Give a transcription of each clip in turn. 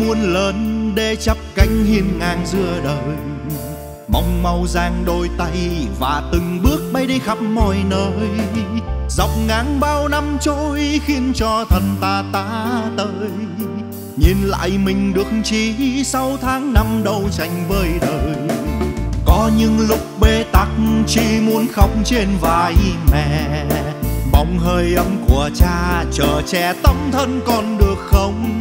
muôn lần để chắp cánh hiên ngang giữa đời. Mong mau giang đôi tay và từng bước bay đi khắp mọi nơi. Dọc ngang bao năm trôi khiến cho thân ta ta tơi nhìn lại mình được chi sau tháng năm đầu tranh với đời. Có những lúc bế tắc chỉ muốn khóc trên vai mẹ. Mong hơi ấm của cha chờ che tâm thân con được không?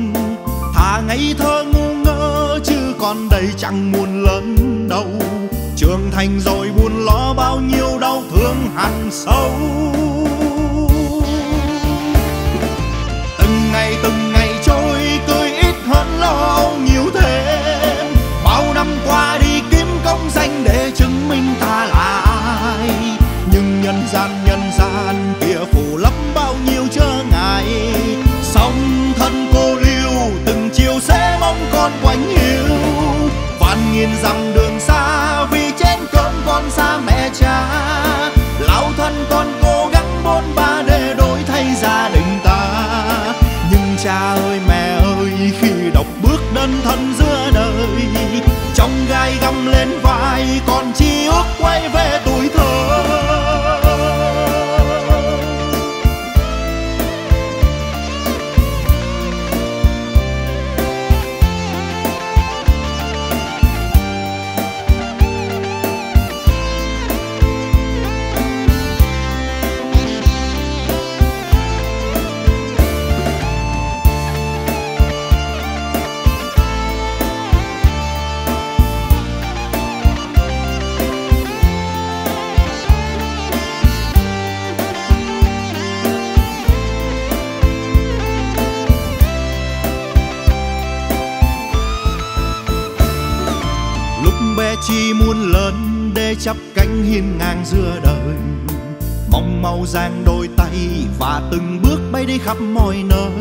Thà ngây thơ ngu ngơ, chứ còn đây chẳng muốn lớn đâu. Trưởng thành rồi buồn lo bao nhiêu đau thương hằn sâu. Từng ngày từng ngày trôi, cười ít hơn lo nhiều thêm. Bao năm qua đi, kiếm công danh để chứng minh ta là ai. Nhưng nhân gian nhân gian kia con quanh hiu vạn nghìn dặm đường xa, vì trên cơm con xa mẹ cha. Lão thân con cố gắng bôn ba để đổi thay gia đình ta. Nhưng cha ơi, mẹ ơi, khi đọc bước đơn thân giữa đời, trong gai găm lên vai, còn chi ước quay về mong giang đôi tay và từng bước bay đi khắp mọi nơi.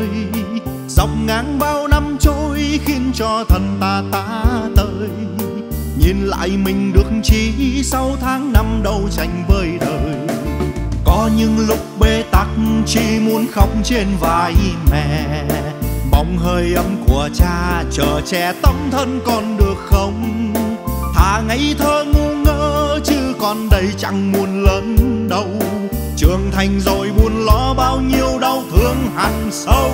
Dọc ngang bao năm trôi khiến cho thân ta ta tơi. Nhìn lại mình được chi sau tháng năm đầu tranh với đời. Có những lúc bế tắc chỉ muốn khóc trên vai mẹ. Mong hơi ấm của cha chờ che tâm thân con được không? Thà ngây thơ ngu ngơ chứ còn đây chẳng muốn lớn đâu trưởng thành rồi buồn lo bao nhiêu đau thương hằn sâu.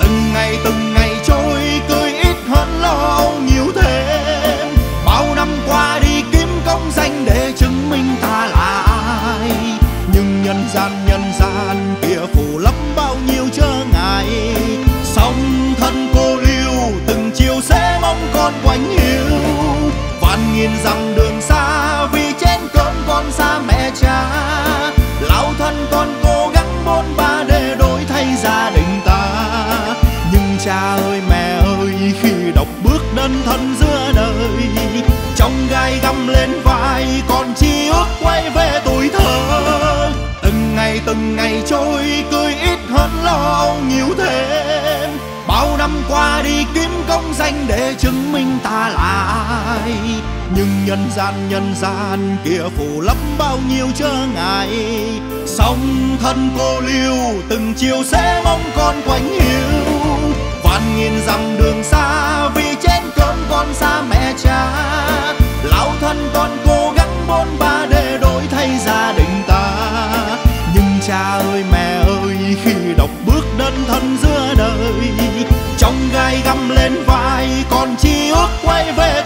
Từng ngày từng ngày trôi, cười ít hơn lo nhiều thêm. Bao năm qua đi, kiếm công danh để chứng minh ta là ai. Nhưng nhân gian nhân gian kia phủ lấp bao nhiêu trở ngại. Song thân cô liêu từng chiều sẽ mong con quanh hiu vạn nghìn rằng cha ơi, mẹ ơi, khi đọc bước đơn thân giữa đời, trong gai găm lên vai còn chi ước quay về tuổi thơ. Từng ngày từng ngày trôi, cười ít hơn lo nhiều thêm. Bao năm qua đi, kiếm công danh để chứng minh ta là ai nhưng nhân gian nhân gian kia phủ lấp bao nhiêu trở ngại. Song thân cô liêu từng chiều sẽ mong con quanh hiu nghìn dặm đường xa, vì trên cơm con xa mẹ cha. Lão thân con cố gắng bôn ba để đổi thay gia đình ta. Nhưng cha ơi, mẹ ơi, khi đọc bước đơn thân giữa đời, trong gai găm lên vai, còn chi ước quay về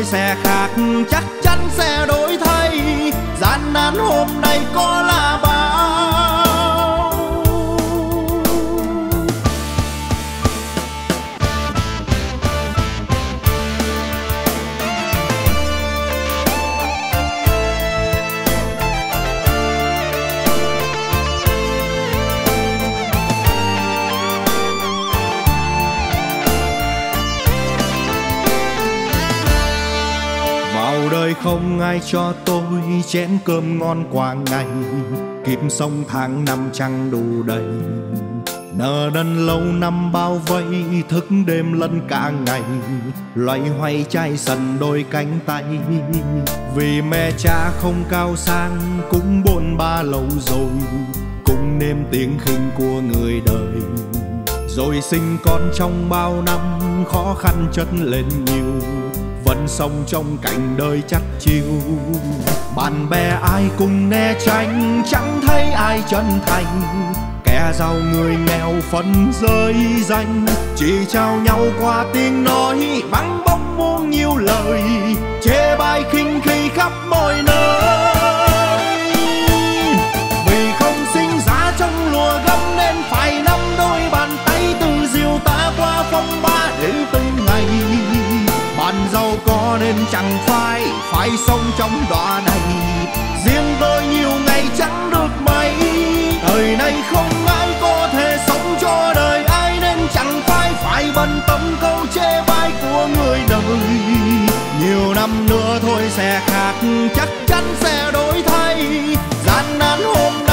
nữa sẽ khác chắc chắn sẽ đổi thay. Gian nan hôm nay có là bao mai ai cho tôi chén cơm ngon qua ngày. Kịp sông tháng năm trăng đủ đầy. Nợ nần lâu năm bao vây, thức đêm lẫn cả ngày. Loay hoay chai sần đôi cánh tay. Vì mẹ cha không cao sang, cũng bôn ba lâu rồi. Cũng nêm tiếng khinh của người đời. Rồi sinh con trong bao năm, khó khăn chất lên nhiều vẫn sống trong cảnh đời chắc chiêu. Bạn bè ai cùng né tránh, chẳng thấy ai chân thành. Kẻ giàu người nghèo phân rơi danh, chỉ trao nhau qua tiếng nói bắn bóng muôn nhiều lời. Chê bai khinh khi khắp mọi nơi. Giàu có nên chẳng phải phải sống trong đọa này. Riêng tôi nhiều ngày chẳng được mấy, thời này không ai có thể sống cho đời. Ai nên chẳng phải phải bận tâm câu chê bai của người đời. Nhiều năm nữa thôi sẽ khác, chắc chắn sẽ đổi thay. Gian nan hôm nay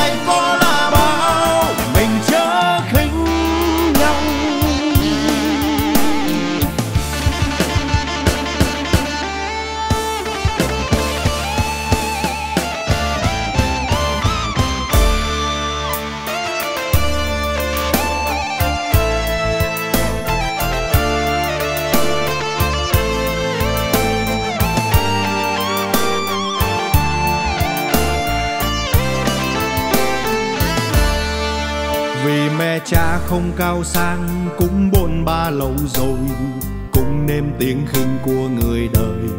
không cao sang, cũng bôn ba lâu rồi, cũng nêm tiếng khinh của người đời.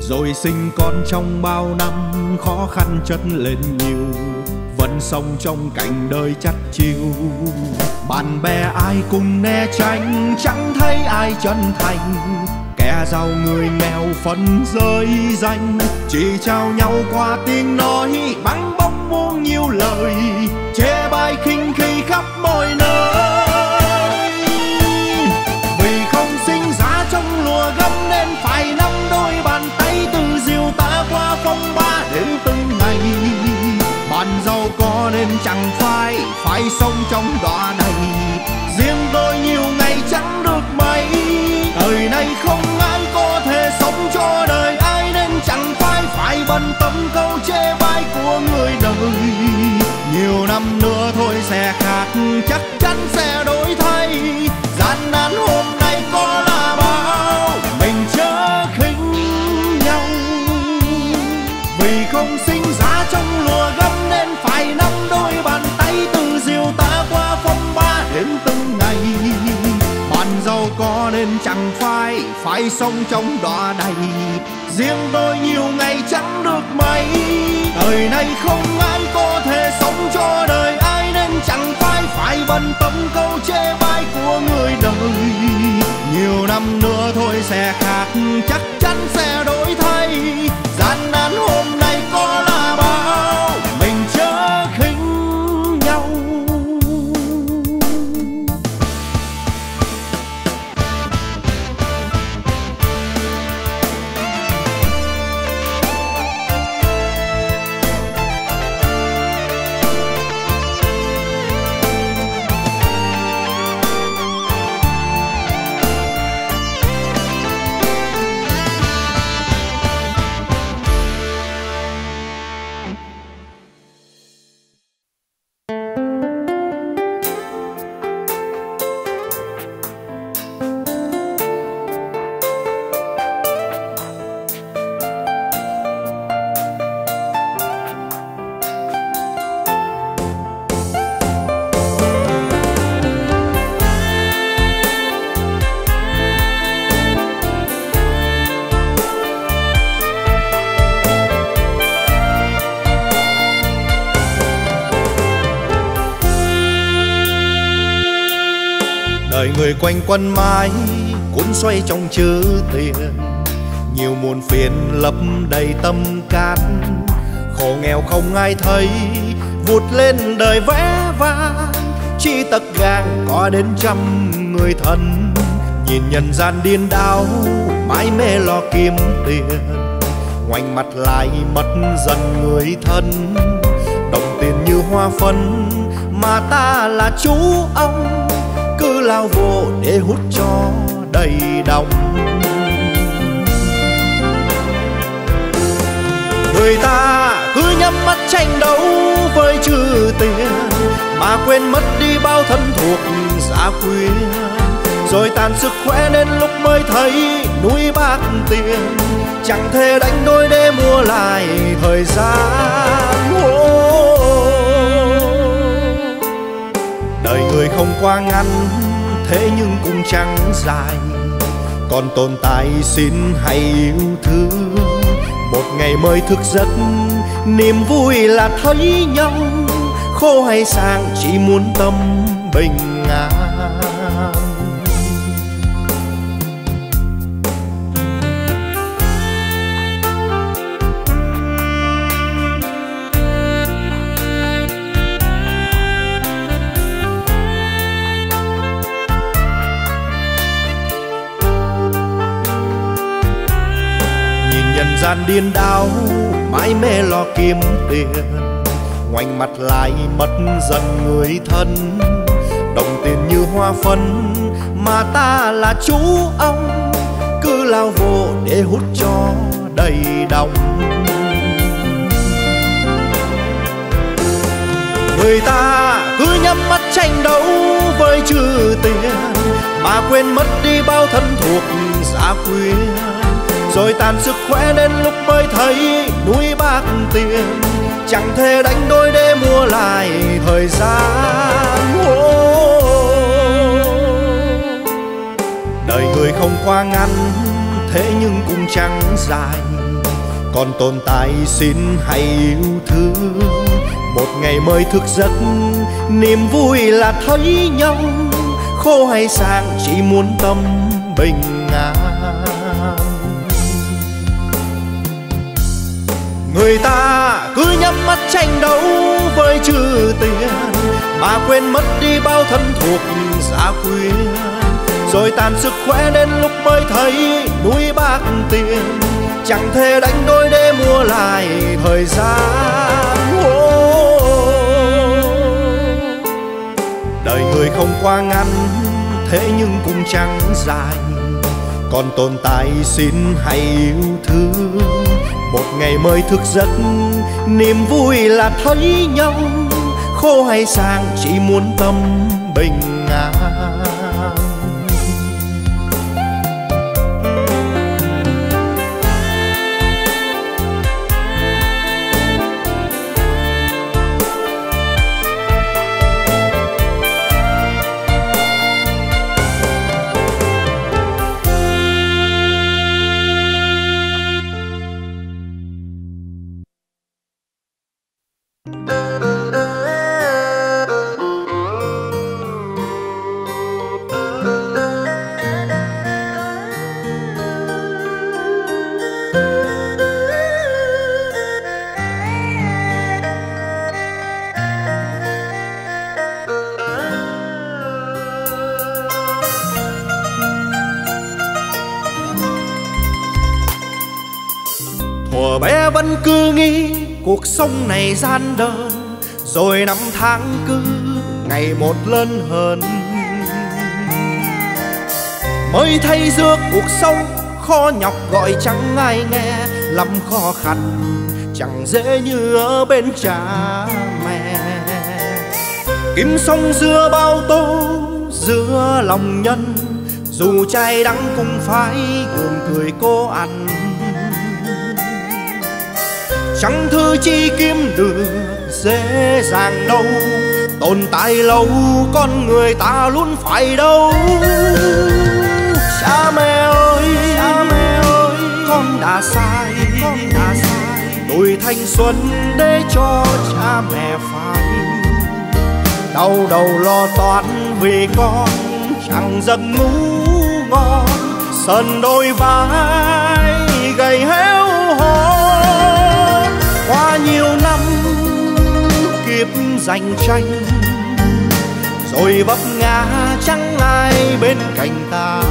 Rồi sinh con trong bao năm, khó khăn chất lên nhiều, vẫn sống trong cảnh đời chắc chiêu. Bạn bè ai cùng né tránh, chẳng thấy ai chân thành. Kẻ giàu người nghèo phân rơi danh, chỉ trao nhau qua tiếng nói, bắn bóng muôn nhiều lời. Chê bai khinh nên chẳng phải phải sống trong đọa này. Riêng tôi nhiều ngày chẳng được mấy đời này không ai có thể sống cho đời. Ai nên chẳng phải phải bận tâm câu chê bai của người đời. Nhiều năm nữa thôi sẽ khác, chắc chắn sẽ đổi thay. Gian nan hôm phải sống trong đọa này riêng tôi nhiều ngày chẳng được mấy. Đời này không ai có thể sống cho đời. Ai nên chẳng phải phải bận tâm câu chê bai của người đời. Nhiều năm nữa thôi sẽ khác, chắc chắn sẽ đổi thay. Gian nan hôm nay quanh quanh mãi, cuốn xoay trong chữ tiền. Nhiều muôn phiền lấp đầy tâm can, khổ nghèo không ai thấy. Vụt lên đời vẽ vang, chi tật gang có đến trăm người thân. Nhìn nhân gian điên đảo, mãi mê lo kiếm tiền. Ngoảnh mặt lại mất dần người thân. Đồng tiền như hoa phân mà ta là chú ông lao vô để hút cho đầy đồng người ta cứ nhắm mắt tranh đấu với chữ tiền mà quên mất đi bao thân thuộc giá quyến rồi tàn sức khỏe nên lúc mới thấy núi bạc tiền, chẳng thể đánh đôi để mua lại thời gian. Đời người không qua ngắn thế nhưng cũng chẳng dài. Còn tồn tại xin hãy yêu thương. Một ngày mới thức giấc, niềm vui là thấy nhau. Khô hay sang, chỉ muốn tâm bình an. Đàn điên đau mãi mê lo kiếm tiền. Ngoảnh mặt lại mất dần người thân, đồng tiền như hoa phân mà ta là chú ông. Cứ lao vô để hút cho đầy đồng người ta cứ nhắm mắt tranh đấu với chữ tiền, mà quên mất đi bao thân thuộc gia quyến rồi tàn sức khỏe đến lúc mới thấy núi bạc tiền. Chẳng thể đánh đôi để mua lại thời gian. Đời người không qua ngắn, thế nhưng cũng chẳng dài. Còn tồn tại xin hãy yêu thương. Một ngày mới thức giấc, niềm vui là thấy nhau. Khô hay sang, chỉ muốn tâm bình an. Người ta cứ nhắm mắt tranh đấu với chữ tiền mà quên mất đi bao thân thuộc gia quyến. Rồi tàn sức khỏe đến lúc mới thấy núi bạc tiền. Chẳng thể đánh đôi để mua lại thời gian. Đời người không qua ngắn, thế nhưng cũng chẳng dài. Còn tồn tại xin hãy yêu thương một ngày mới thức giấc, niềm vui là thấy nhau. Khô hay sang, chỉ muốn tâm bình an. Cứ nghĩ cuộc sống này gian đơn, rồi năm tháng cứ ngày một lớn hơn. Mới thấy giữa cuộc sống khó nhọc gọi chẳng ai nghe, lắm khó khăn chẳng dễ như ở bên cha mẹ. Kim sông giữa bao tố, giữa lòng nhân, dù chay đắng cũng phải gượng cười cô ăn chẳng thư chi kiếm được dễ dàng đâu. Tồn tại lâu, con người ta luôn phải đâu. Cha mẹ ơi, cha mẹ ơi, con đã sai. Con đã sai. Tuổi thanh xuân để cho cha mẹ phải đau đầu lo toan vì con chẳng giấc ngủ ngon. Sần đôi vai gầy hết. Giành tranh. Rồi vấp ngã chẳng ai bên cạnh ta.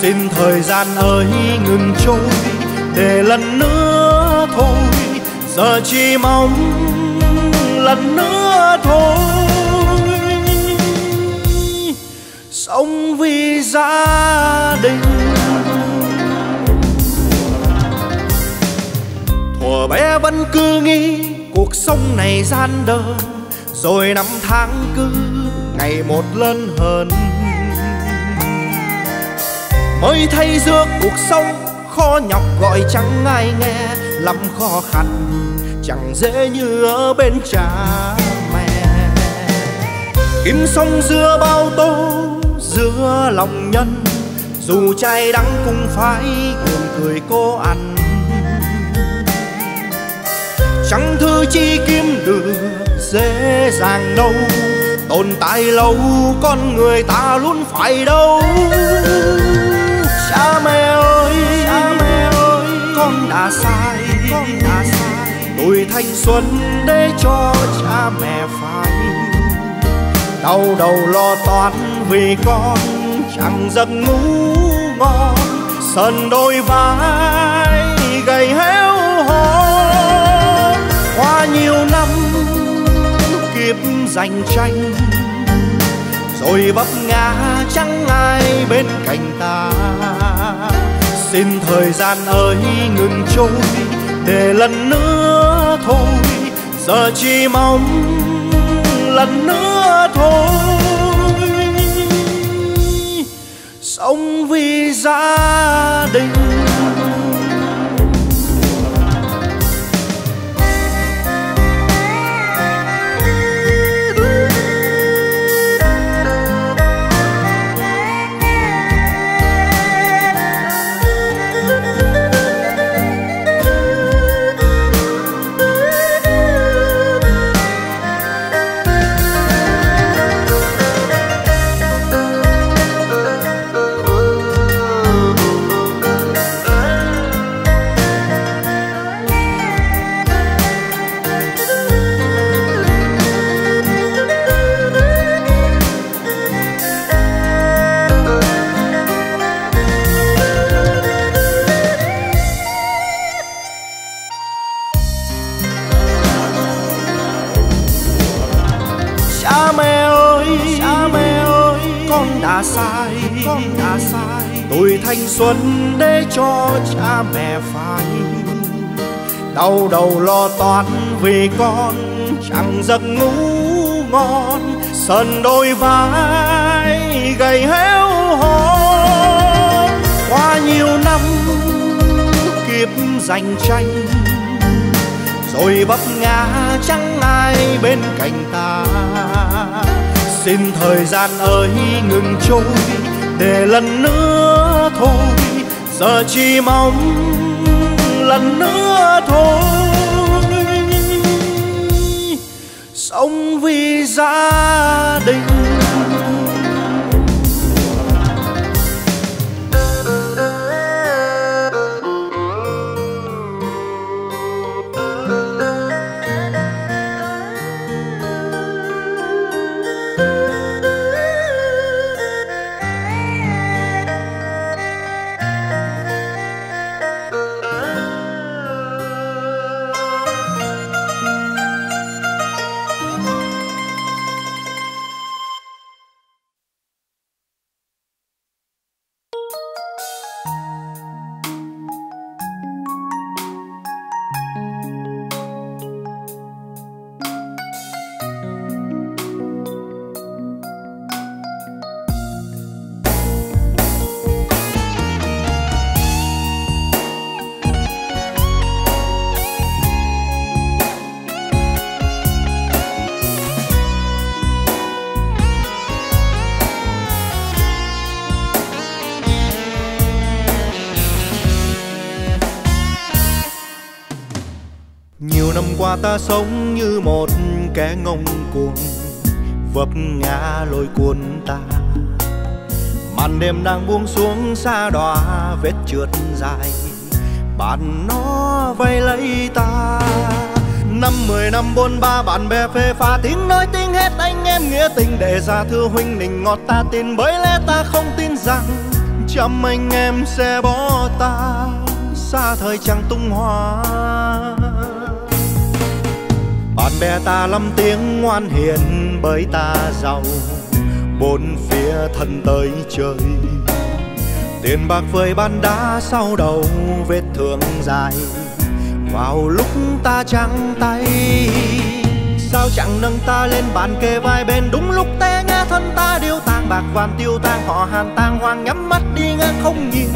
Xin thời gian ơi ngừng trôi, để lần nữa thôi. Giờ chỉ mong lần nữa thôi. Sống vì gia đình. Thuở bé vẫn cứ nghĩ cuộc sống này gian đơn rồi năm tháng cứ ngày một lớn hơn. Mới thấy giữa cuộc sống khó nhọc gọi chẳng ai nghe, lắm khó khăn chẳng dễ như ở bên cha mẹ. Kim sông giữa bao tố, giữa lòng nhân, dù chai đắng cũng phải gượng cười cố ăn chẳng thứ chi kiếm được dễ dàng đâu. Tồn tại lâu con người ta luôn phải đâu. Cha mẹ ơi cha mẹ ơi con đã sai. con đã sai. Tuổi thanh xuân để cho cha mẹ phải đau đầu lo toán vì con chẳng giấc ngủ ngon. Sân đôi vai gầy héo giành tranh. Rồi vấp ngã chẳng ai bên cạnh ta. Xin thời gian ơi ngừng trôi, để lần nữa thôi. Giờ chỉ mong lần nữa thôi. Sống vì gia đình. Tuổi thanh xuân để cho cha mẹ phải đau đầu lo toan vì con chẳng giấc ngủ ngon. Sần đôi vai gầy héo hon. Qua nhiều năm kiếp giành tranh, rồi vấp ngã chẳng ai bên cạnh ta. Xin thời gian ơi ngừng trôi, để lần nữa thôi. Giờ chỉ mong lần nữa thôi. Sống vì gia đình. Ta sống như một kẻ ngông cuồng, vấp ngã lôi cuốn ta. Màn đêm đang buông xuống xa đọa vết trượt dài, bạn nó vây lấy ta. Năm mười năm bốn ba, bạn bè phê pha tiếng nói tiếng hết anh em nghĩa tình để ra thưa huynh đình ngọt ta tin. Bởi lẽ ta không tin rằng trăm anh em sẽ bỏ ta, xa thời chẳng tung hoa bè ta lắm tiếng ngoan hiền bởi ta giàu. Bốn phía thân tới chơi, tiền bạc vơi ban đá sau đầu vết thương dài. Vào lúc ta trắng tay, sao chẳng nâng ta lên bàn kề vai bên? Đúng lúc té ngã thân ta điêu tang, bạc vàng tiêu tang, họ hàn tang, hoang nhắm mắt đi ngang không nhìn.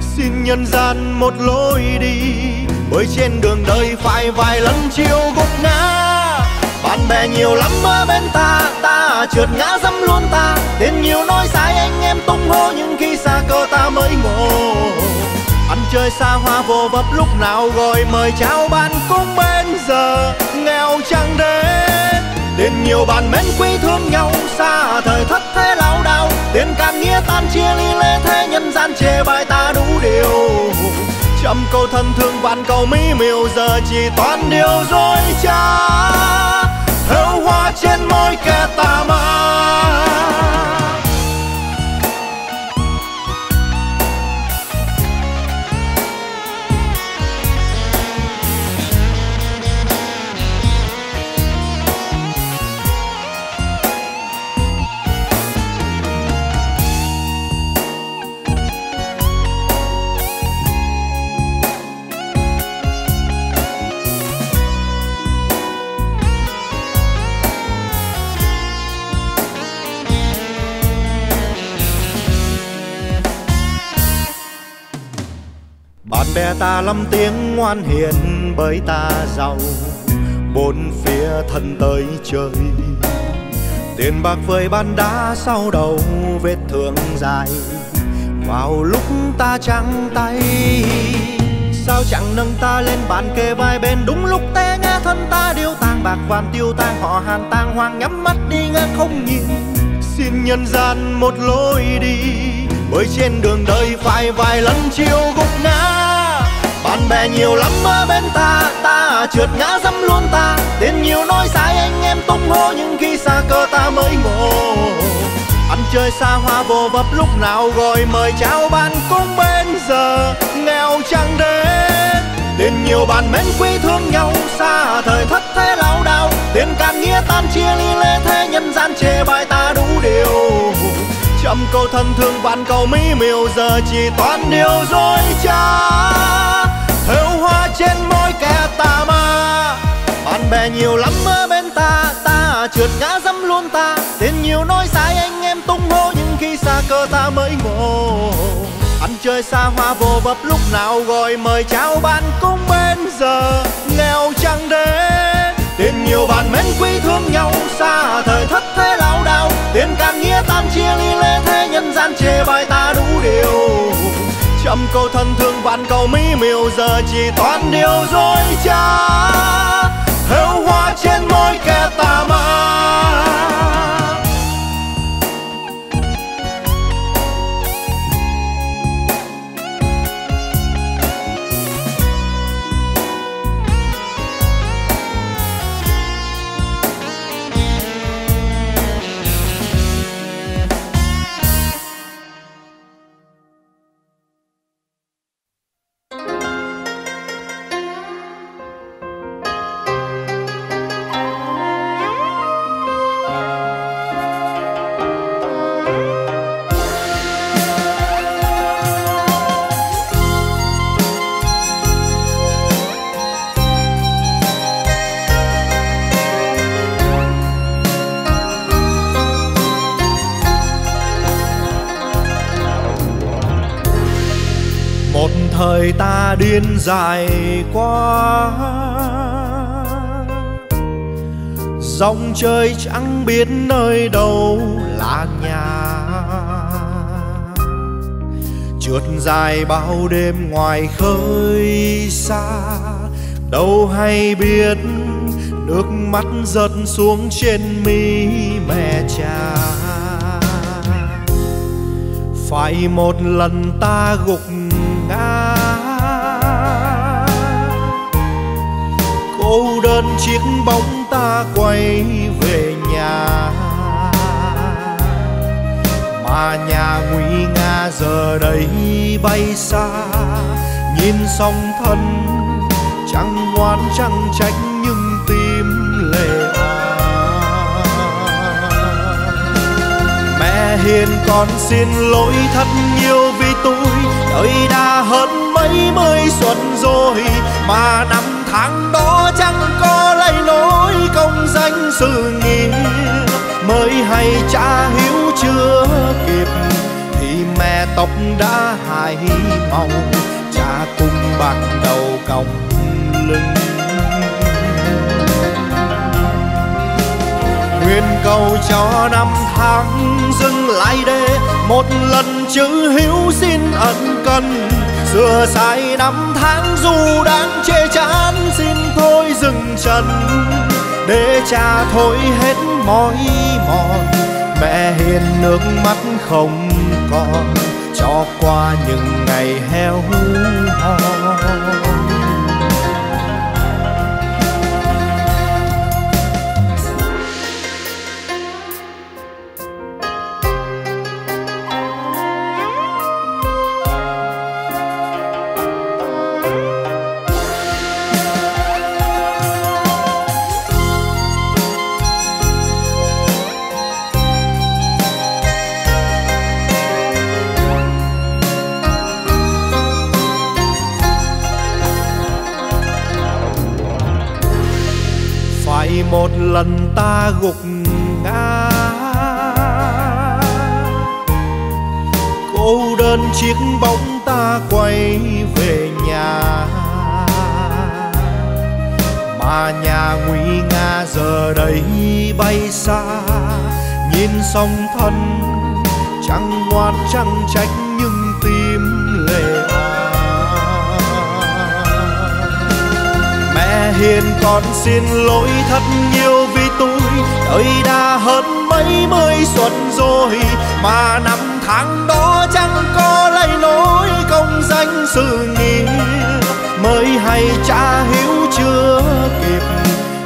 Xin nhân gian một lối đi, bởi trên đường đời phải vài lần chiều gục ngã bạn bè nhiều lắm ở bên ta ta trượt ngã dẫm luôn ta. Tiền nhiều nói sai anh em tung hô, nhưng khi xa cơ ta mới ngộ. Ăn chơi xa hoa vô vập, lúc nào gọi mời chào bạn cũng bên giờ nghèo chẳng đến. Tiền nhiều bạn mến quý thương nhau, xa thời thất thế lao đao. Tiền can nghĩa tan chia ly lê thế, nhân gian chê bai ta đủ điều trăm câu thân thương vạn câu mỹ miều, giờ chỉ toàn điều dối trá. Thêu hoa trên môi kẻ tà ma. Bè ta lắm tiếng ngoan hiền bởi ta giàu. Bốn phía thân tới chơi, tiền bạc vơi ban đá sau đầu vết thương dài. Vào lúc ta trắng tay, sao chẳng nâng ta lên bàn kề vai bên? Đúng lúc té ngã thân ta điêu tang, bạc vàng tiêu tang, họ hàn tang, hoang nhắm mắt đi ngang không nhìn. Xin nhân gian một lối đi, bởi trên đường đời phải vài lần chiều gục ngã bạn bè nhiều lắm ở bên ta ta trượt ngã dẫm luôn ta. Tên nhiều nói sai anh em tung hô, nhưng khi xa cơ ta mới ngộ. Ăn chơi xa hoa vô vập, lúc nào gọi mời chào bạn cũng bên giờ nghèo chẳng đến. Tên nhiều bạn mến quý thương nhau, xa thời thất thế lao đao. Tên can nghĩa tan chia ly lê thế, nhân gian chê bai ta đủ điều. Trăm câu thân thương vạn câu mỹ miều, giờ chỉ toàn điều dối trá hoa trên môi kẻ tà ma. Bạn bè nhiều lắm ở bên ta ta trượt ngã dẫm luôn ta. Tên nhiều nói sai anh em tung hô, nhưng khi xa cơ ta mới ngộ. Ăn chơi xa hoa vô vập lúc nào gọi mời chào bạn cũng bên giờ. Nghèo chẳng đến tiền nhiều bạn mến quý thương nhau. Xa thời thất thế lao đao tiền can nghĩa tan chia ly lê thế nhân gian chê bai ta đủ điều trăm câu thân thương vạn câu mỹ miều, giờ chỉ toàn điều dối trá. Thêu hoa trên môi kẻ tà ma. Ta điên dài quá dòng trời chẳng biết nơi đâu là nhà. Trượt dài bao đêm ngoài khơi xa. Đâu hay biết nước mắt giật xuống trên mi mẹ cha. Phải một lần ta gục ngã. Cô đơn chiếc bóng ta quay về nhà. Mà nhà nguy nga giờ đây bay xa, nhìn song thân chẳng ngoan chẳng trách nhưng tim lệ mẹ hiền con xin lỗi thật nhiều vì tôi, đời đã hơn mấy mươi xuân rồi, mà năm tháng đó chẳng có lấy nỗi công danh sự nghiệp. Mới hay cha hiếu chưa kịp, thì mẹ tóc đã hài màu. Cha cùng bạc đầu còng lưng. Nguyện cầu cho năm tháng dừng lại để một lần chữ hiếu xin ân cần xưa sai năm tháng dù đang chê chán, xin thôi dừng chân. Để cha thôi hết mỏi mòn, mẹ hiền nước mắt không còn, cho qua những ngày heo hon lần ta gục ngã. Cô đơn chiếc bóng ta quay về nhà. Mà nhà nguy nga giờ đây bay xa. Nhìn song thân chẳng ngoan chẳng trách nhưng tim lệ à. mẹ hiền con xin lỗi thật nhiều đời đã hơn mấy mươi xuân rồi, mà năm tháng đó chẳng có lấy lối công danh sự nghiệp. Mới hay cha hiếu chưa kịp,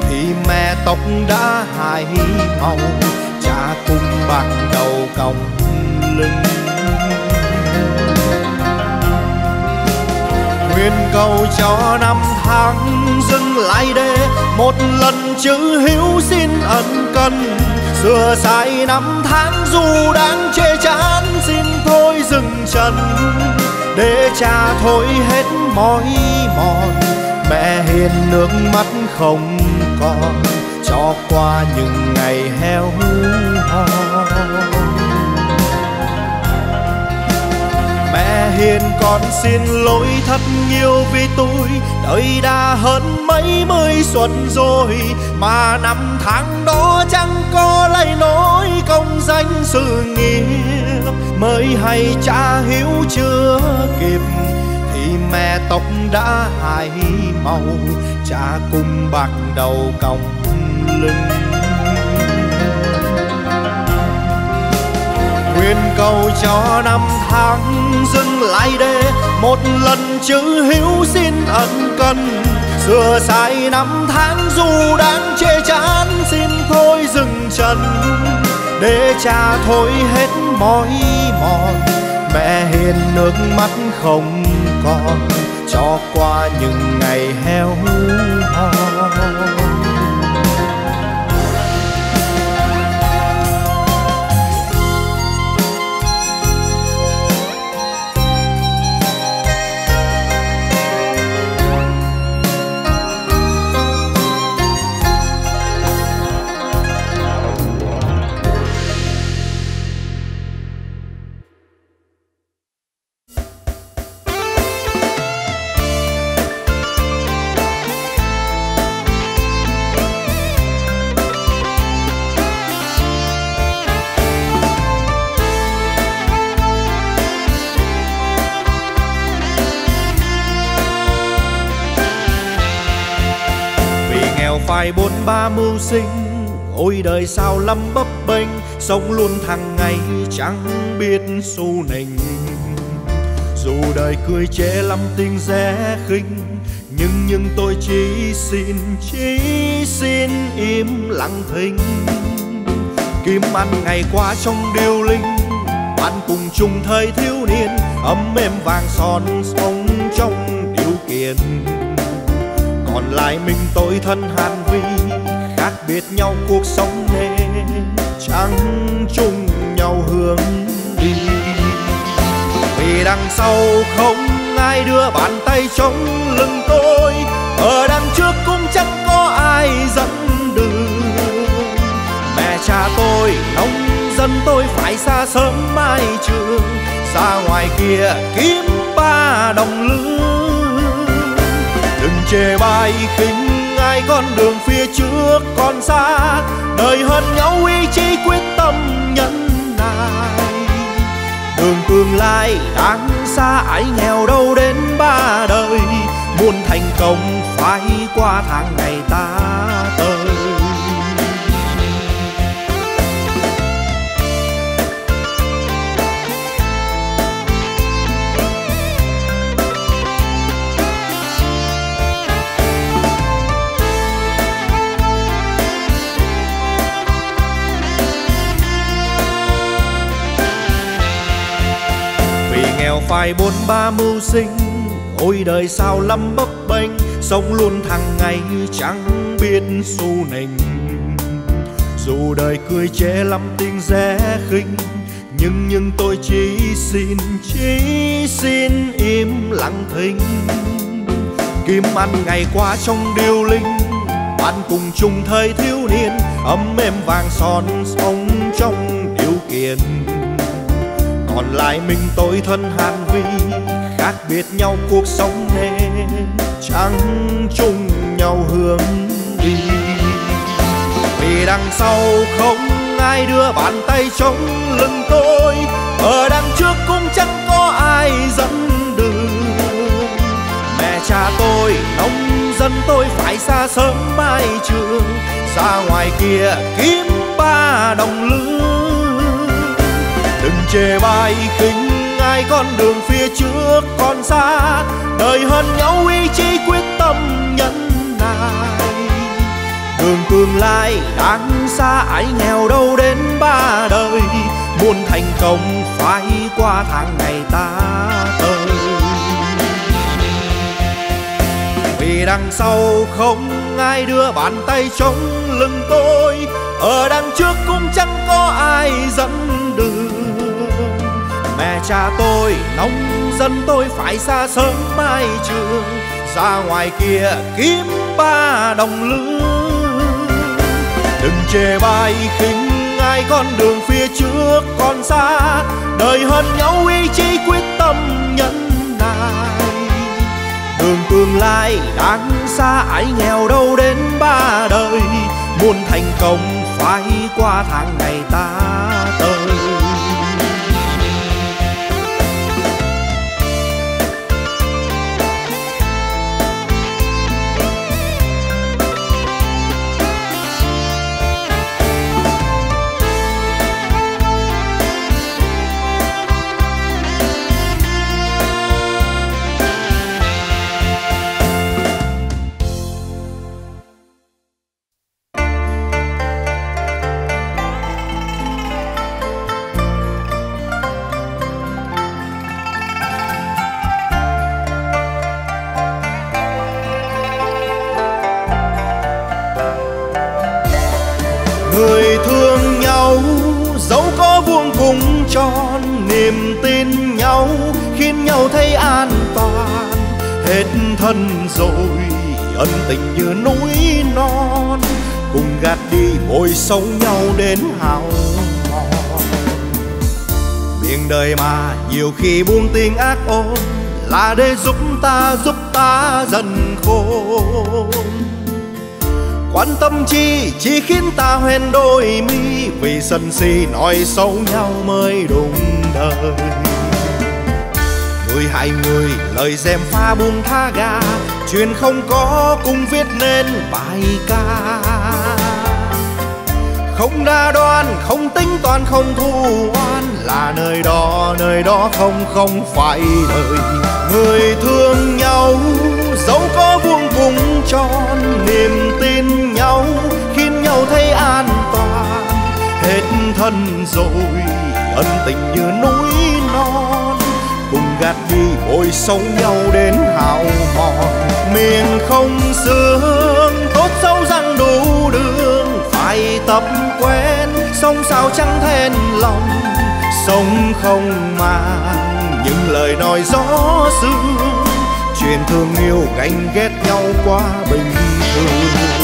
thì mẹ tóc đã hai màu cha cùng bạc đầu còng lưng. Nguyện cầu cho năm tháng dừng lại để một lần chữ hiếu xin ân cần. Xưa sai năm tháng dù đang chê chán, xin thôi dừng chân. Để cha thôi hết mỏi mòn, mẹ hiền nước mắt không còn, cho qua những ngày heo hon hiền con xin lỗi thật nhiều vì tôi. Đời đã hơn mấy mươi xuân rồi, mà năm tháng đó chẳng có lấy nỗi công danh sự nghiệp. Mới hay cha hiếu chưa kịp, thì mẹ tóc đã hai màu. Cha cùng bạc đầu còng lưng. Nguyện cầu cho năm tháng dừng lại để một lần chữ hiếu xin ân cần. Xưa sai năm tháng dù đang chê chán, xin thôi dừng chân. Để cha thôi hết mỏi mòn, mẹ hiền nước mắt không còn. Cho qua những ngày heo hon ba mưu sinh, ôi đời sao lắm bấp bênh, sống luôn thằng ngày chẳng biết xu nình. Dù đời cười chế lắm tình rẻ khinh, nhưng nhưng tôi chỉ xin chỉ xin im lặng thinh. Kim ăn ngày qua trong điêu linh, bạn cùng chung thời thiếu niên, ấm êm vàng son sống trong kiện. Còn lại mình tôi thân hàn vi khác biệt nhau, cuộc sống nên chẳng chung nhau hướng đi. Vì đằng sau không ai đưa bàn tay chống lưng tôi, ở đằng trước cũng chẳng có ai dẫn đường. Mẹ cha tôi, nông dân tôi phải xa sớm mai trường, xa ngoài kia kiếm ba đồng lương. Đừng chê bai khinh hai con đường phía trước còn xa, đời hơn nhau ý chí quyết tâm nhân nại đường tương lai đang xa, ai nghèo đâu đến ba đời muốn thành công phải qua tháng ngày ta tới. Nghèo bốn ba mưu sinh. Ôi đời sao lắm bấp bênh, sống luôn thằng ngày chẳng biết xu nình dù đời cười chế lắm tinh rẻ khinh, nhưng nhưng tôi chỉ xin chỉ xin im lặng thinh. Kim ăn ngày qua trong điêu linh, bạn cùng chung thời thiếu niên, ấm êm vàng son sống trong điều kiện còn lại mình tôi thân hàn vi, khác biệt nhau cuộc sống nên chẳng chung nhau hướng đi vì đằng sau không ai đưa bàn tay chống lưng tôi, ở đằng trước cũng chẳng có ai dẫn đường. Mẹ cha tôi, nông dân tôi phải xa sớm mai trường xa ngoài kia kiếm ba đồng lương chê bai khinh ai con đường phía trước còn xa, đời hơn nhau ý chí quyết tâm nhân nại đường tương lai đang xa, ai nghèo đâu đến ba đời muốn thành công phải qua tháng ngày ta tới. Vì đằng sau không ai đưa bàn tay chống lưng tôi, ở đằng trước cũng chẳng có ai dẫn đường mẹ cha tôi, nông dân tôi phải xa sớm mai trường, ra ngoài kia kiếm ba đồng lương. Đừng chê bai khinh ai con đường phía trước còn xa, đời hơn nhau ý chí quyết tâm nhân nài đường tương lai đang xa, ai nghèo đâu đến ba đời muốn thành công phải qua tháng ngày ta tới. Người thương nhau, dẫu có vuông cùng tròn niềm tin nhau, khiến nhau thấy an toàn. Hết thân rồi, ân tình như núi non, cùng gạt đi vội sâu nhau đến hào mòn miệng đời mà nhiều khi buông tiếng ác ôn, là để giúp ta giúp ta dần khôn quan tâm chi chỉ khiến ta hoen đôi mi, vì sân si nói xấu nhau mới đúng đời. Người hại người, lời dèm pha buông tha ga, chuyện không có cũng viết nên bài ca. Không đa đoan, không tính toán, không thu oan, là nơi đó nơi đó không không phải đời. Người thương nhau dẫu có vung tròn niềm tin nhau, khiến nhau thấy an toàn. Hết thân rồi, ân tình như núi non, cùng gạt đi bồi sống nhau đến hào mòn miền không sương tốt xấu răng đủ đường, phải tập quen, sống sao chẳng thẹn lòng. Sống không mang những lời nói gió sương chuyện thương yêu ganh ghét nhau quá bình thường.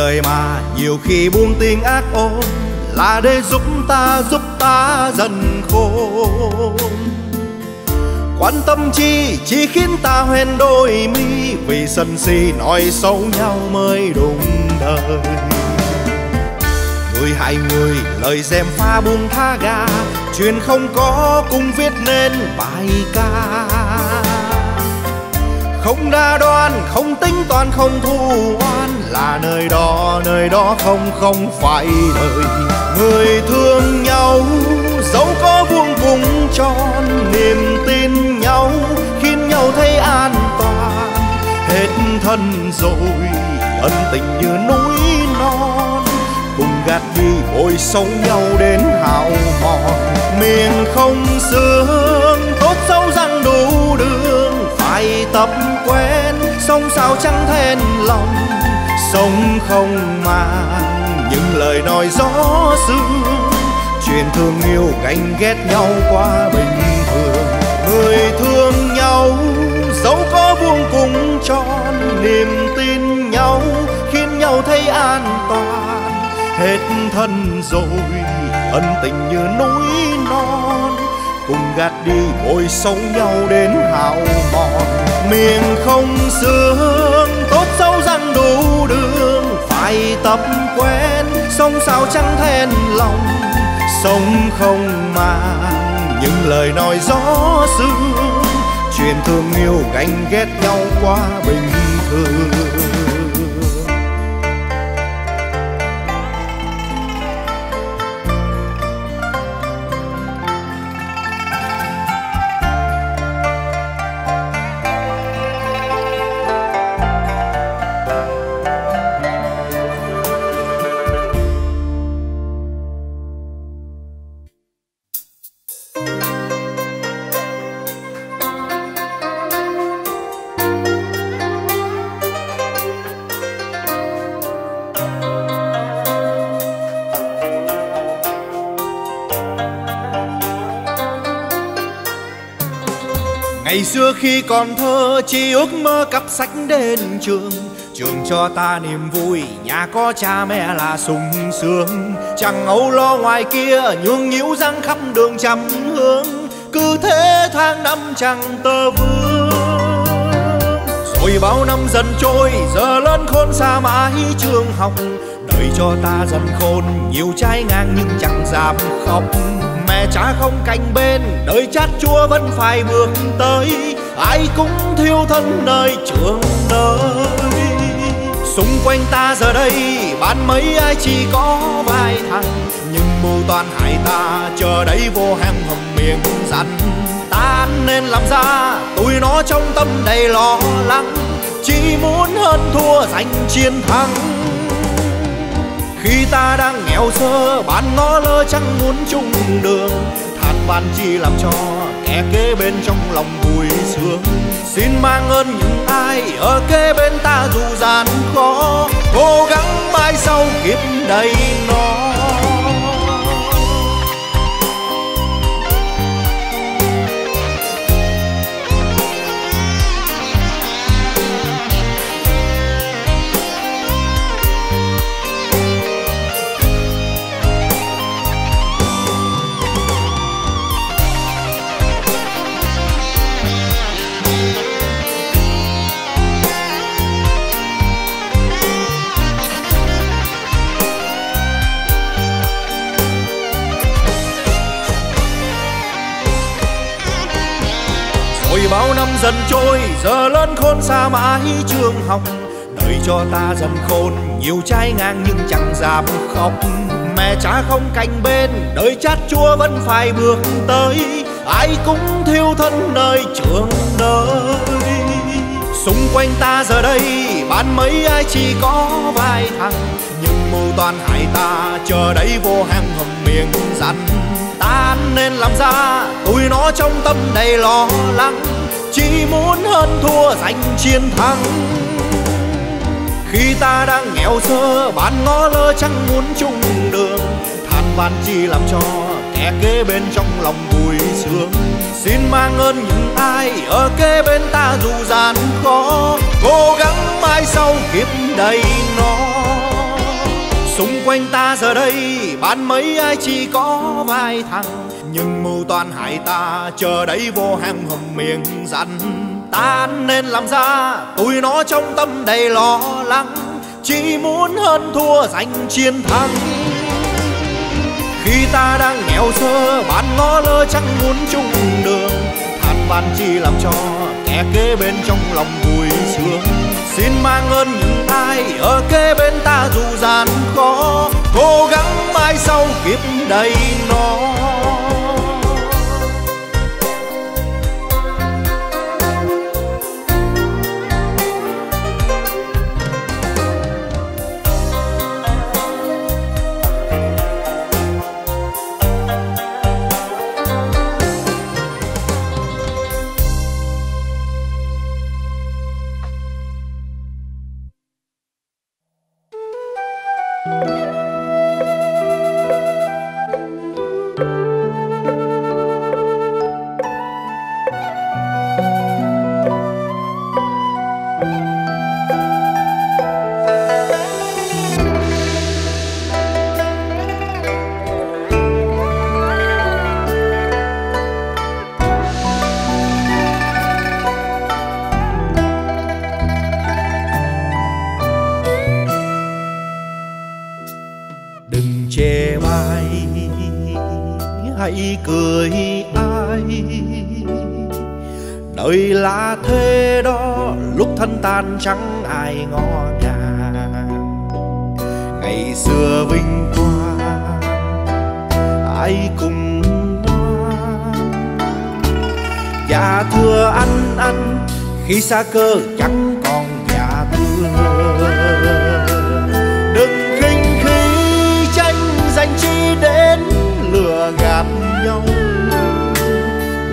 Đời mà nhiều khi buông tiếng ác ôn là để giúp ta giúp ta dần khôn. Quan tâm chi, chỉ khiến ta hoen đôi mi, vì sân si nói xấu nhau mới đúng đời. Người hại người, lời dèm pha buông tha ga, chuyện không có cũng viết nên bài ca không đa đoan, không tính toán, không thu oan. Là nơi đó nơi đó không không phải đời. Người thương nhau, dẫu có vuông cùng tròn, niềm tin nhau khiến nhau thấy an toàn. Hết thân rồi, ân tình như núi non. Cùng gạt đi bồi sống nhau đến hào mòn miền không sương tốt xấu răng đủ đường phải tập quen sống sao chẳng thẹn lòng sống không mang những lời nói gió sương chuyện thương yêu ganh ghét nhau quá bình thường, người thương nhau dẫu có vuông cùng tròn, niềm tin nhau khiến nhau thấy an toàn. Hết thân rồi, ân tình như núi non cùng gạt đi bồi sống nhau đến hào mòn. Miền không sương, tốt xấu răng đủ đường. Phải tập quen, sống sao chẳng thẹn lòng. Sống không mang những lời nói gió sương chuyện thương yêu ganh ghét nhau quá bình thường. Ngày xưa khi còn thơ chỉ ước mơ cặp sách đến trường. Trường cho ta niềm vui, nhà có cha mẹ là sung sướng. Chẳng âu lo ngoài kia, nhương nhíu răng khắp đường trăm hướng. Cứ thế tháng năm chẳng tơ vương. Rồi bao năm dần trôi, giờ lớn khôn xa mãi trường học. Đời cho ta dần khôn, nhiều trái ngang nhưng chẳng dám khóc cha không cạnh bên, đời chát chúa vẫn phải bước tới. Ai cũng thiếu thân nơi trường đời. xung quanh ta giờ đây, bạn mấy ai chỉ có vài thằng. Nhưng mưu toàn hại ta, chờ đấy vô hàng hầm miệng rắn ta nên làm ra, tụi nó trong tâm đầy lo lắng. Chỉ muốn hơn thua giành chiến thắng khi ta đang nghèo sơ, bạn ngó lơ chẳng muốn chung đường. Than van chi làm cho kẻ kế bên trong lòng vui sướng. Xin mang ơn những ai ở kế bên ta dù gian khó, cố gắng mai sau kiếp đầy no lớn khôn xa mãi trường học. Đời cho ta dần khôn, nhiều trai ngang nhưng chẳng dám khóc. Mẹ cha không cạnh bên, đời chát chua vẫn phải bước tới. Ai cũng thiêu thân nơi trường đời. Xung quanh ta giờ đây, bạn mấy ai chỉ có vài thằng. Nhưng mưu toàn hại ta, chờ đấy vô hàng hầm miệng rắn ta nên làm ra, tụi nó trong tâm đầy lo lắng chỉ muốn hơn thua giành chiến thắng. Khi ta đang nghèo sơ, bạn ngó lơ chẳng muốn chung đường. Than van chi làm cho kẻ kế bên trong lòng vui sướng. Xin mang ơn những ai ở kế bên ta dù gian khó. Cố gắng mai sau kiếp đầy nó. Xung quanh ta giờ đây, bạn mấy ai chỉ có vài thằng nhưng mưu toàn hại ta, chờ đấy vô hàng hầm miệng rắn. Ta nên làm ra, tụi nó trong tâm đầy lo lắng. Chỉ muốn hơn thua giành chiến thắng. Khi ta đang nghèo sơ, bạn ngó lơ chẳng muốn chung đường. Than van chi làm cho kẻ kế bên trong lòng vui sướng. Xin mang ơn những ai ở kế bên ta dù gian khó, cố gắng mai sau kiếp đầy nó. Cười ai? Đời là thế đó lúc thân tan chẳng ai ngó ngàng ngày xưa vinh quang ai cùng ngoan dạ thưa anh anh, khi xa cơ chẳng còn dạ thưa. Đừng khinh khí tranh giành chi đến lừa gạt nhau.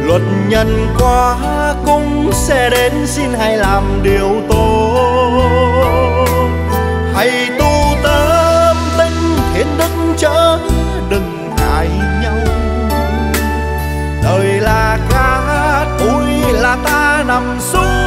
Luật nhân quá cũng sẽ đến xin hãy làm điều tốt. Hãy tu tâm tinh thiên đức chớ đừng hại nhau. Đời là cát, bụi là ta nằm xuống.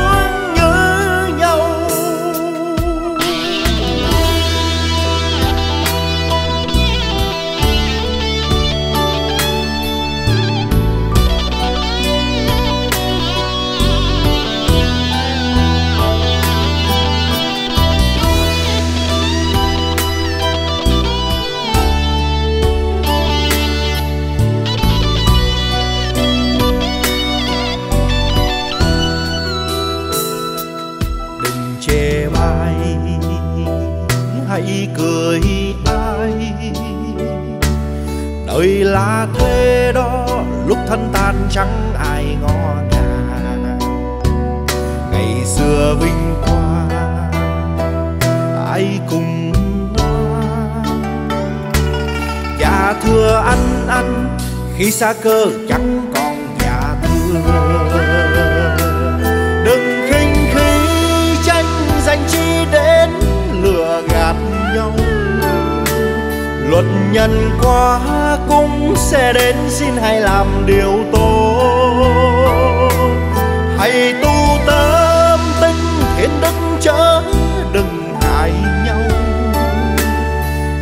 Đã là thế đó, lúc thân tan chẳng ai ngó ngàng. Ngày xưa vinh quang ai cùng nhà thưa ăn ăn, khi xa cơ chẳng luật nhân quá cũng sẽ đến, xin hãy làm điều tốt. Hãy tu tâm tinh thiên đức chớ đừng hại nhau.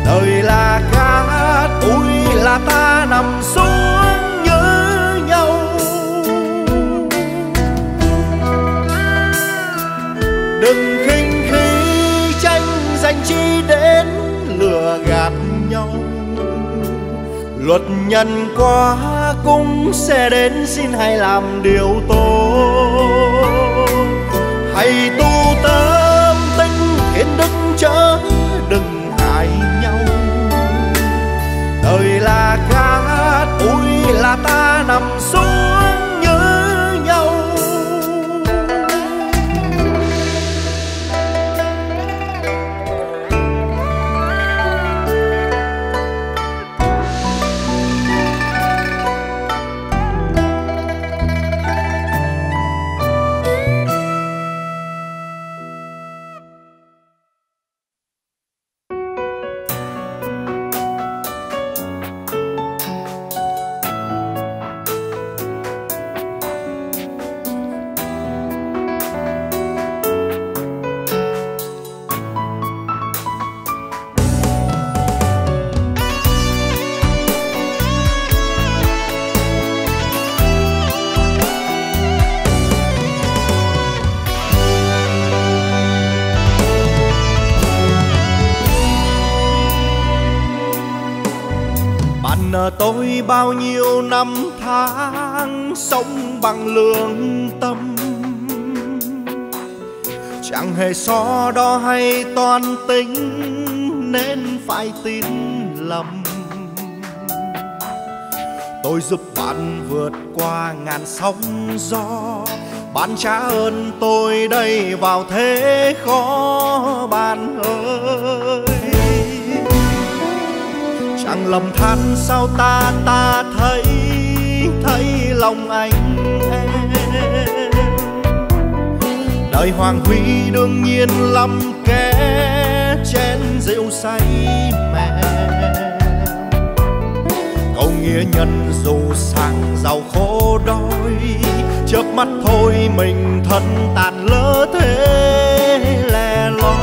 Đời là cát tôi là ta nằm xuống nhớ nhau. Đừng khi luật nhân quá cũng sẽ đến xin hãy làm điều tốt. Hãy tu tâm tinh thiên đức chớ đừng hại nhau. Đời là cát ui là ta nằm xuống. So đo hay toan tính, nên phải tin lầm. Tôi giúp bạn vượt qua ngàn sóng gió, bạn trả ơn tôi đây vào thế khó bạn ơi. Chẳng lầm than sao ta ta thấy thấy lòng anh em đời hoàng huy đương nhiên lắm kẻ chén rượu say mẹ. Câu nghĩa nhân dù sang giàu khổ đôi chớp mắt thôi mình thân tàn lỡ thế lẻ loi.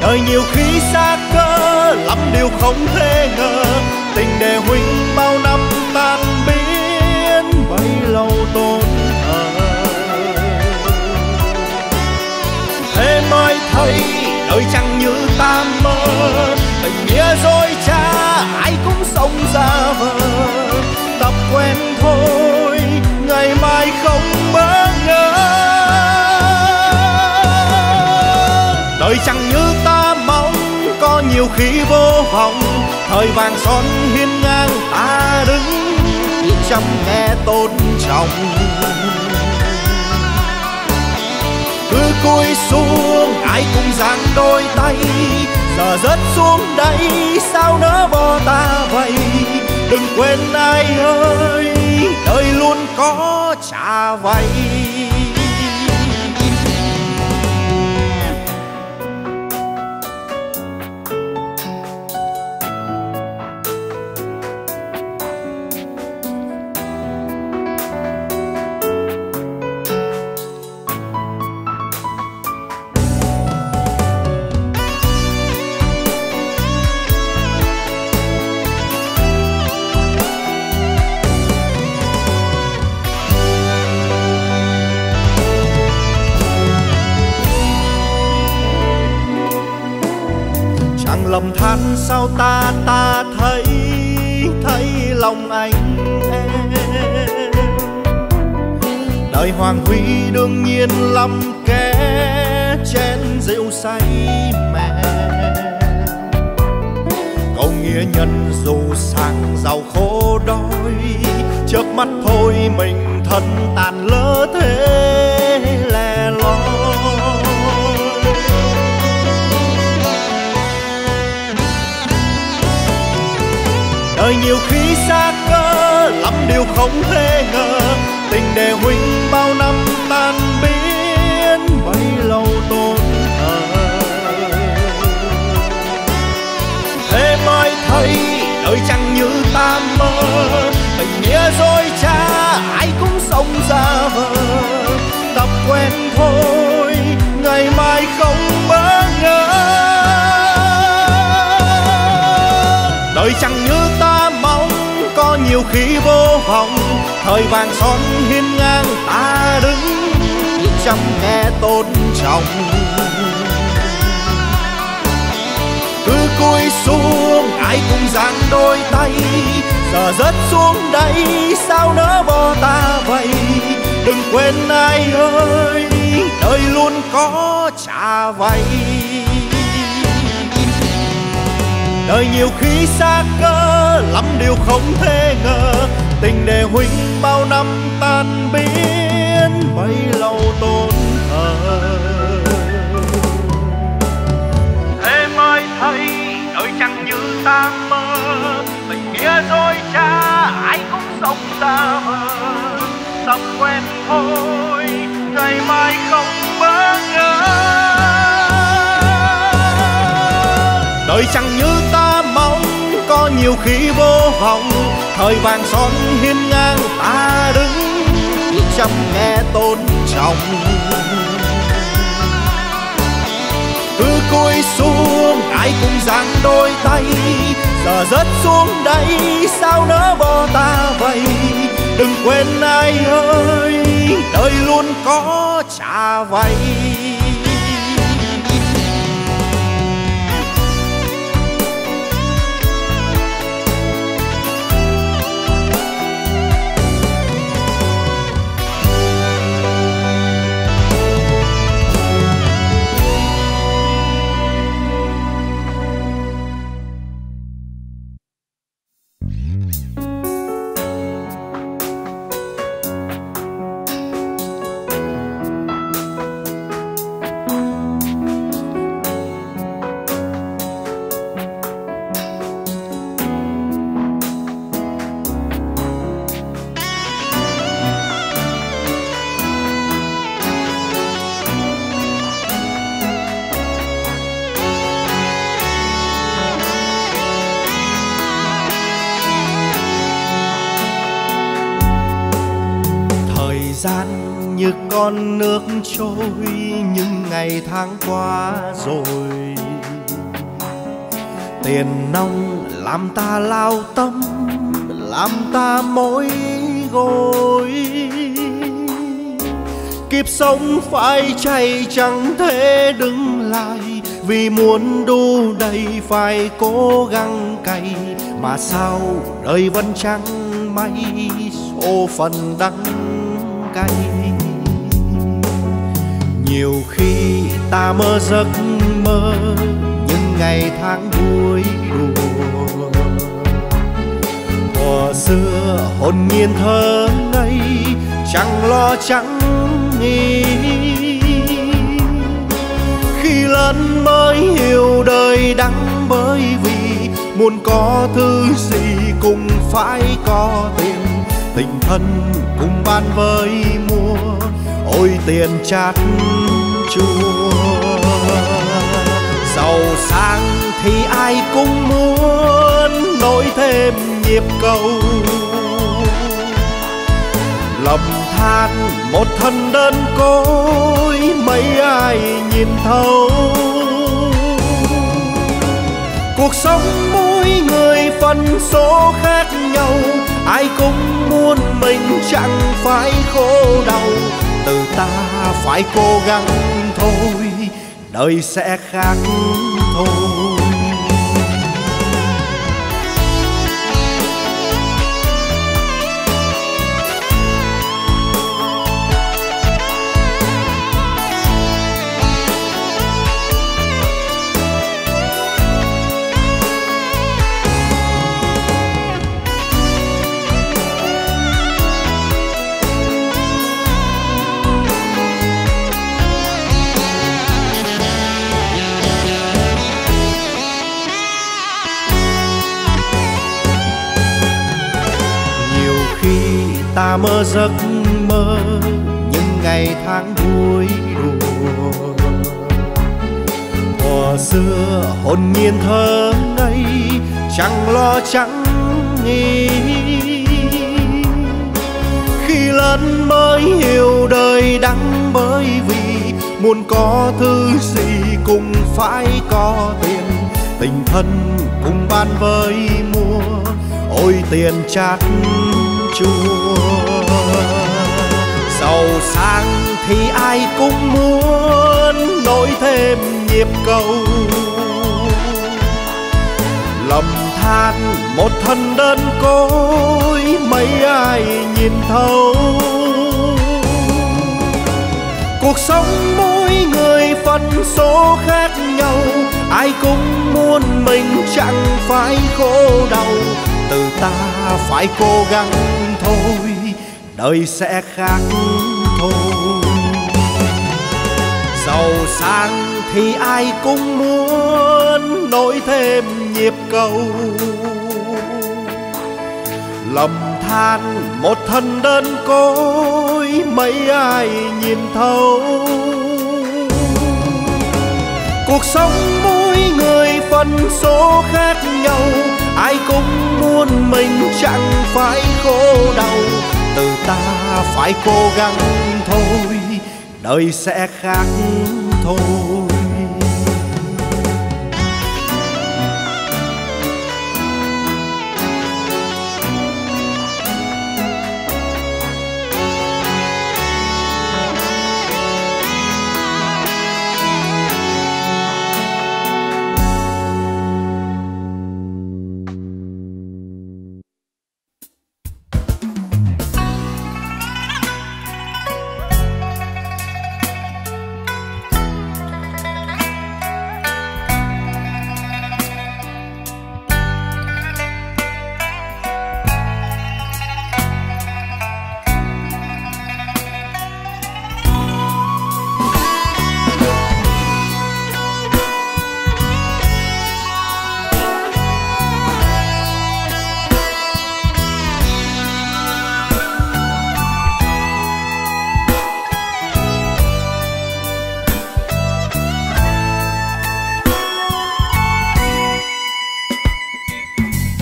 Đời nhiều khi xa cơ, lắm điều không thể ngờ, tình đề huynh tôn thờ. Thế mới thấy đời chẳng như ta mơ. Tình nghĩa dối trá, ai cũng sống ra vờ. Tập quen thôi, ngày mai không bỡ ngỡ. Đời chẳng như ta mong, có nhiều khi vô vọng. Thời vàng son hiên ngang, ta đứng chăm nghe tôn trọng cứ cúi xuống, ai cũng giang đôi tay. Giờ rớt xuống đây, sao nỡ bỏ ta vậy? Đừng quên ai ơi, đời luôn có trả vậy đời hoàng huy đương nhiên lắm, kẻ chén rượu say mẹ. Câu nghĩa nhân dù sang giàu khổ đói chớp mắt thôi mình thân tàn lỡ thế lẻ loi. Đời nhiều khi xa cơ, lắm điều không thể ngờ để đề huynh bao năm tan biến, bấy lâu tôn thờ thế mới thấy đời chẳng như ta mơ, tình nghĩa dối trá, ai cũng sống ra vờ. Tập quen thôi, ngày mai không bỡ ngỡ. Đời chẳng như ta mong, có nhiều khi vô vọng thời vàng son hiên ngang, ta đứng chăm nghe tôn trọng. Cứ cúi xuống, ai cũng giang đôi tay, giờ rớt xuống đây, sao nỡ bỏ ta vậy? Đừng quên ai ơi, đời luôn có trả vậy đời nhiều khi xa cơ, lắm điều không thể ngờ tình đề huynh bao năm tan biến bấy lâu tôn thờ. Thế mới thấy đời chẳng như ta mơ tình nghĩa dối trá ai cũng sống ta mơ. Tập quen thôi ngày mai không bỡ ngỡ. Đời chẳng như ta nhiều khi vô vọng. Thời vàng son hiên ngang, ta đứng chăm nghe tôn trọng. Cứ cúi xuống, ai cũng giang đôi tay. Giờ rớt xuống đây, sao nỡ bỏ ta vậy? Đừng quên ai ơi, đời luôn có trả vậy ngày tháng qua rồi. Tiền nông làm ta lao tâm, làm ta mối gối. Kiếp sống phải chạy chẳng thể đứng lại, vì muốn đu đầy phải cố gắng cày. Mà sao đời vẫn chẳng may số phận đắng cay. Nhiều khi ta mơ giấc mơ, những ngày tháng vui buồn. thuở xưa hồn nhiên thơ ngây, chẳng lo chẳng nghĩ khi lớn mới hiểu đời đắng bởi vì, muốn có thứ gì cũng phải có tiền. Tình thân cùng ban với mua ôi tiền chát chua giàu sang thì ai cũng muốn nối thêm nhịp cầu. Lầm than một thân đơn côi, mấy ai nhìn thấu. Cuộc sống mỗi người phần số khác nhau, ai cũng muốn mình chẳng phải khổ đau. Từ ta phải cố gắng thôi đời sẽ khác thôi. Ta mơ giấc mơ, những ngày tháng vui đùa. Thuở xưa hồn nhiên thơ ngây, chẳng lo chẳng nghĩ khi lớn mới hiểu đời đắng bởi vì, muốn có thứ gì cũng phải có tiền. Tình thân cùng ban với mua ôi tiền chát chùa giàu sang thì ai cũng muốn nối thêm nhịp cầu. Lầm than một thân đơn côi, mấy ai nhìn thấu. Cuộc sống mỗi người phân số khác nhau, ai cũng muốn mình chẳng phải khổ đau. Từ ta phải cố gắng thôi, đời sẽ khác thôi. Giàu sang thì ai cũng muốn nối thêm nhịp cầu. Lầm than một thân đơn côi, mấy ai nhìn thấu. Cuộc sống mỗi người phần số khác nhau ai cũng muốn mình chẳng phải khổ đau, từ ta phải cố gắng thôi, đời sẽ khác thôi.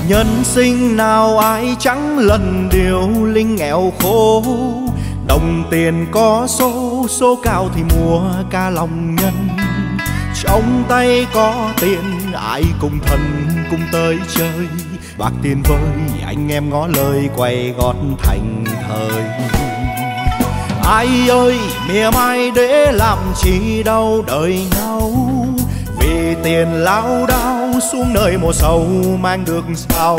Nhân sinh nào ai chẳng lần điều linh nghèo khổ. Đồng tiền có số số cao thì mua ca lòng nhân. Trong tay có tiền, ai cùng thần cùng tới chơi. Bạc tiền vơi anh em ngó lời quay gót thành thời. Ai ơi, mỉa mai để làm chi đâu đời nhau. Vì tiền lao đao xuống nơi mùa sâu mang được sao?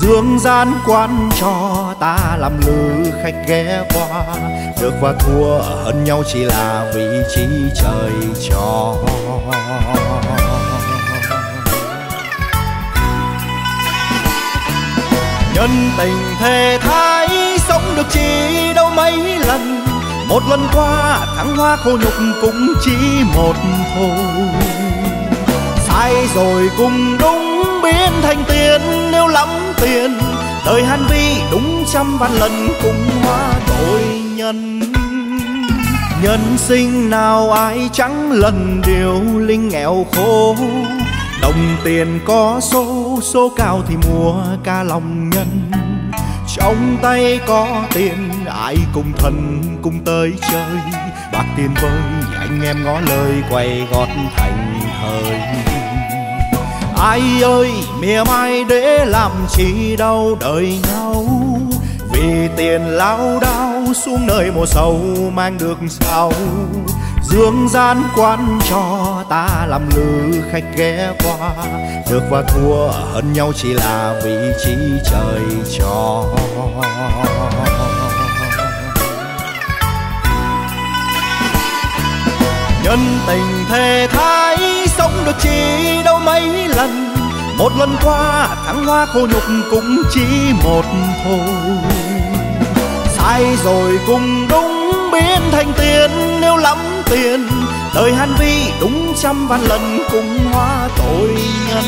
Dương gian quan cho ta làm lữ khách ghé qua. Được và thua hơn nhau chỉ là vị trí trời cho. Nhân tình thề thái sống được chỉ đâu mấy lần. Một lần qua thắng hoa khô nhục cũng chỉ một thôi ai rồi cùng đúng biến thành tiền, nếu lắm tiền, đời han vi đúng trăm vạn lần cũng hóa đổi nhân. Nhân sinh nào ai chẳng lần điều linh nghèo khổ. Đồng tiền có số số cao thì mua ca lòng nhân. Trong tay có tiền, ai cùng thần cùng tới chơi. Bạc tiền vơi, anh em ngó lời quay gót thành thời ai ơi, mỉa mai để làm chi đau đời nhau? Vì tiền lao đao xuống nơi mùa sâu mang được sao? Dương gian quan cho ta làm lữ khách ghé qua. Được và thua hơn nhau chỉ là vị trí trời cho. Nhân tình thế thái sống được chỉ đâu mấy lần. Một lần qua thắng hoa khô nhục cũng chỉ một thôi. Sai rồi cùng đúng biến thành tiền, nếu lắm tiền, đời han vi đúng trăm vạn lần cũng hóa tội nhân.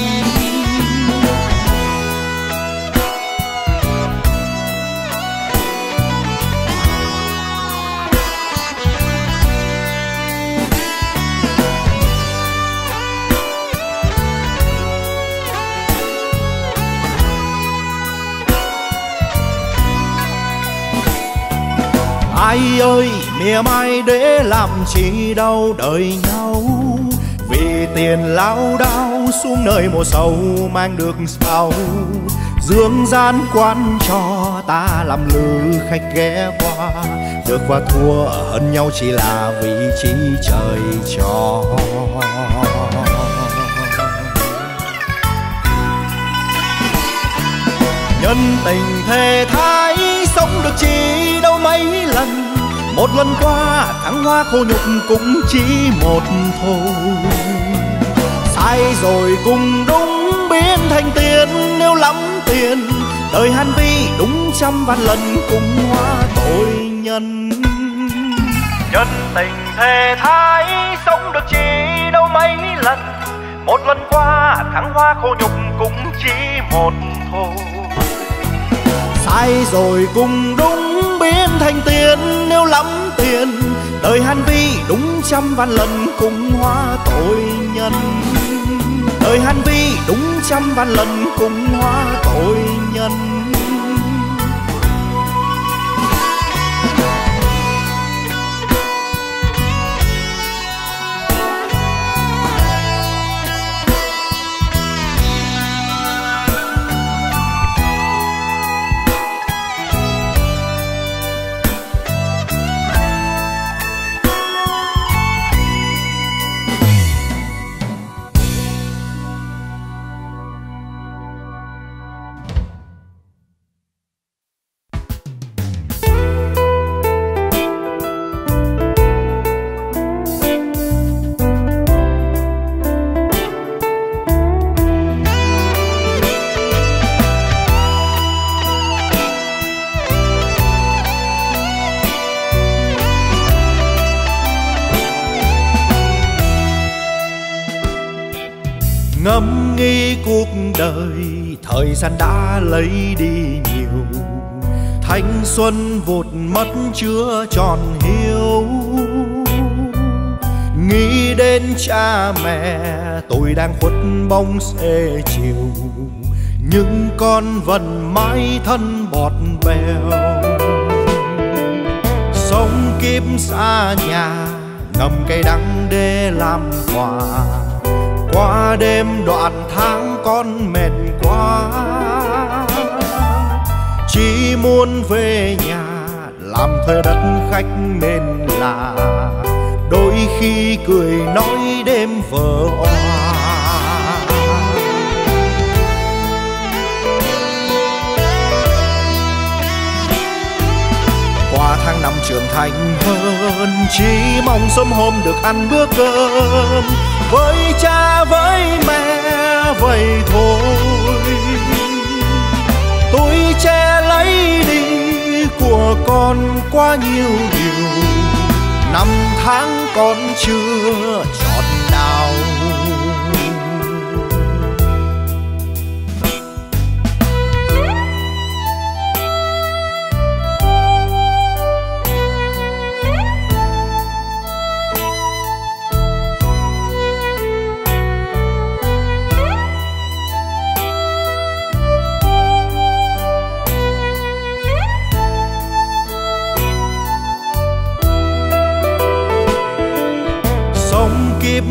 Ai ơi, mỉa mai để làm chi đâu đời nhau? Vì tiền lao đao xuống nơi mùa sầu mang được sao dương gian quan cho ta làm lữ khách ghé qua. Được và thua hơn nhau chỉ là vị trí trời cho. Nhân tình thề thái sống được chi đâu mấy lần một lần qua thăng hoa khô nhục cũng chỉ một thôi. Sai rồi cùng đúng biến thành tiền nếu lắm tiền đời han vi đúng trăm vạn lần cùng hóa tội nhân. Nhân tình thề thái sống được chỉ đâu mấy lần một lần qua thăng hoa khô nhục cũng chỉ một thôi. Sai rồi cùng đúng biến thành tiền, nếu lắm tiền, đời han vi đúng trăm vạn lần cùng hoa tội nhân. Đời han vi đúng trăm vạn lần cùng hoa tội xuân vụt mất chưa tròn hiếu nghĩ đến cha mẹ, tôi đang khuất bóng xe chiều. Nhưng con vẫn mãi thân bọt bèo. Sống kiếp xa nhà, ngầm cây đắng để làm quà. Qua đêm đoạn tháng con mệt quá muốn về nhà, làm thuê đất khách nên là đôi khi cười nói đêm vờ hoa. Qua tháng năm trưởng thành hơn, chỉ mong sớm hôm được ăn bữa cơm. Với cha, với mẹ, vậy thôi tôi che lấy đi của con quá nhiều điều. Năm tháng con chưa chọn nào.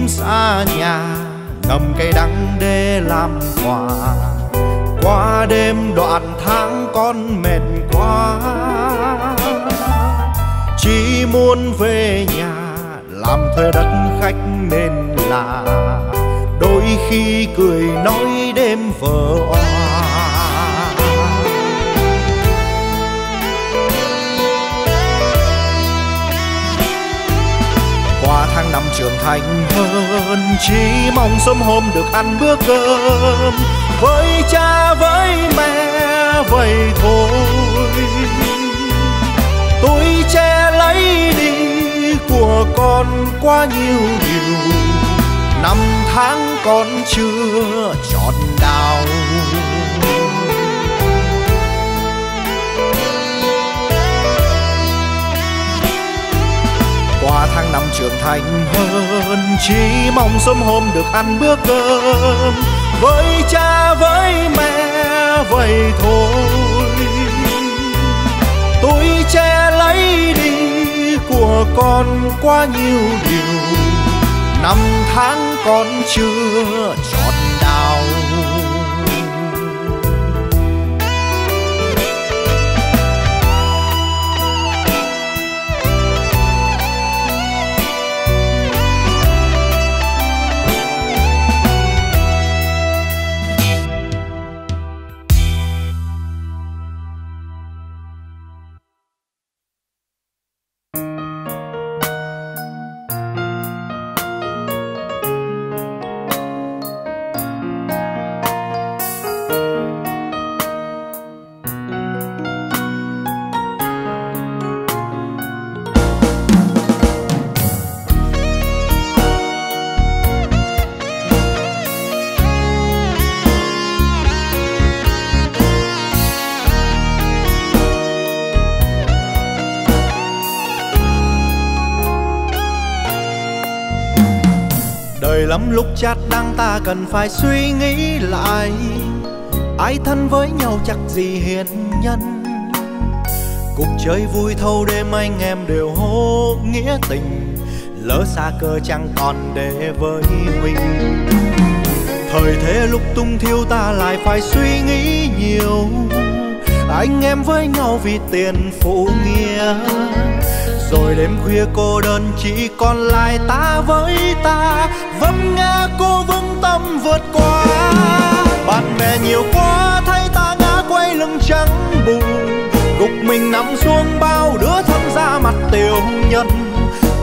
Xa nhà, ngầm cây đắng để làm quà. Qua đêm đoạn tháng con mệt quá, chỉ muốn về nhà, làm thuê đất khách nên là. Đôi khi cười nói đêm vợ oa năm trưởng thành hơn, chỉ mong sớm hôm được ăn bữa cơm. Với cha, với mẹ, vậy thôi. Tôi che lấy đi của con quá nhiều điều. Năm tháng con chưa trọn đào qua tháng năm trưởng thành hơn, chỉ mong sớm hôm được ăn bữa cơm. Với cha, với mẹ, vậy thôi. Tôi che lấy đi của con quá nhiều điều. Năm tháng con chưa trọn lắm lúc chát đang ta cần phải suy nghĩ lại. Ai thân với nhau chắc gì hiền nhân? Cuộc chơi vui thâu đêm anh em đều hô nghĩa tình. Lỡ xa cơ chẳng còn để với mình. Thời thế lúc tung thiêu ta lại phải suy nghĩ nhiều. Anh em với nhau vì tiền phụ nghĩa rồi đêm khuya cô đơn, chỉ còn lại ta với ta. Vâng Vấp ngã cô vững tâm vượt qua. Bạn bè nhiều quá, thấy ta ngã quay lưng trắng buồn gục mình nằm xuống bao đứa thân ra mặt tiểu nhân.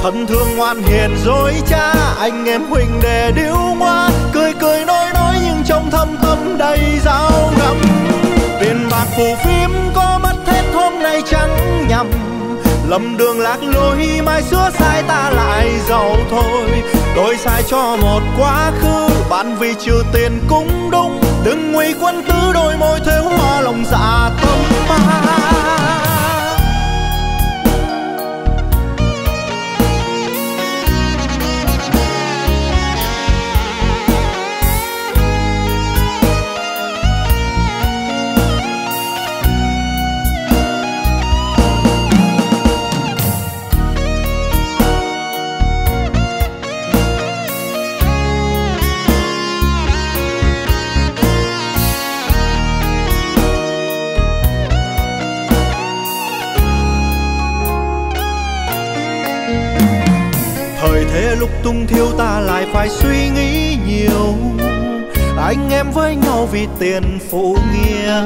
Thân thương ngoan hiền dối cha, anh em huynh đệ điếu ngoa. Cười cười nói nói nhưng trong thâm tâm đầy dao ngầm. Tiền bạc phù phim có mất hết, hôm nay chẳng nhầm lầm đường lạc lối, mai xưa sai ta lại giàu thôi. Tôi sai cho một quá khứ, bạn vì trừ tiền cũng đúng. Đừng nguy quân tứ đôi môi thiếu hoa lòng dạ tâm mai. Phải suy nghĩ nhiều. Anh em với nhau vì tiền phụ nghĩa.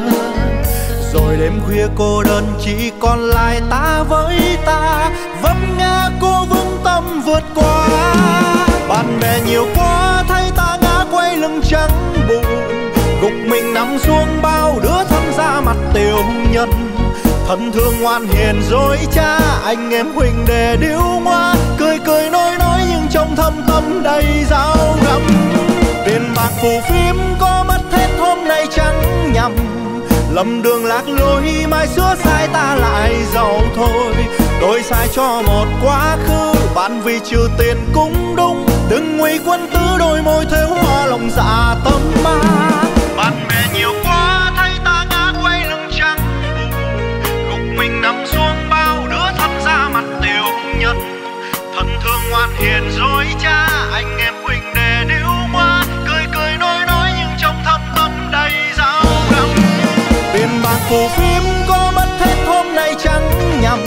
Rồi đêm khuya cô đơn chỉ còn lại ta với ta. Vấp ngã cô vững tâm vượt qua. Bạn bè nhiều quá, thấy ta ngã quay lưng trắng bụng gục mình nằm xuống bao đứa thân ra mặt tiểu nhân. Thân thương ngoan hiền dối cha, anh em huynh đệ điếu ngoa. Cười cười nói trong thâm tâm đầy dao găm tiền bạc phù phim có mất hết hôm nay chẳng nhầm lầm đường lạc lối mai xưa sai ta lại giàu thôi. Tôi sai cho một quá khứ, bạn vì trừ tiền cũng đúng. Đừng nguy quân tứ đôi môi thiếu hoa lòng dạ tâm ma. Nói cha, anh em huynh đệ điếu qua cười cười nói nói nhưng trong thâm tâm đầy dao găm. Tiền bạc phù phim có mất hết hôm nay chẳng nhầm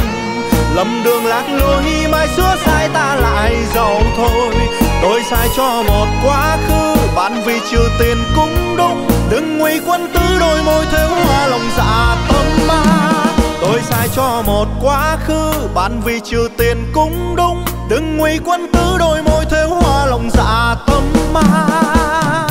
lầm đường lạc lối, mai xưa sai ta lại giàu thôi. Tôi sai cho một quá khứ, bạn vì trừ tiền cũng đúng. Đừng nguy quân tứ đôi môi thiếu hoa lòng dạ tâm ma. Tôi sai cho một quá khứ, bạn vì trừ tiền cũng đúng đừng nguy quân tứ đôi môi thêu hoa lòng dạ tâm ma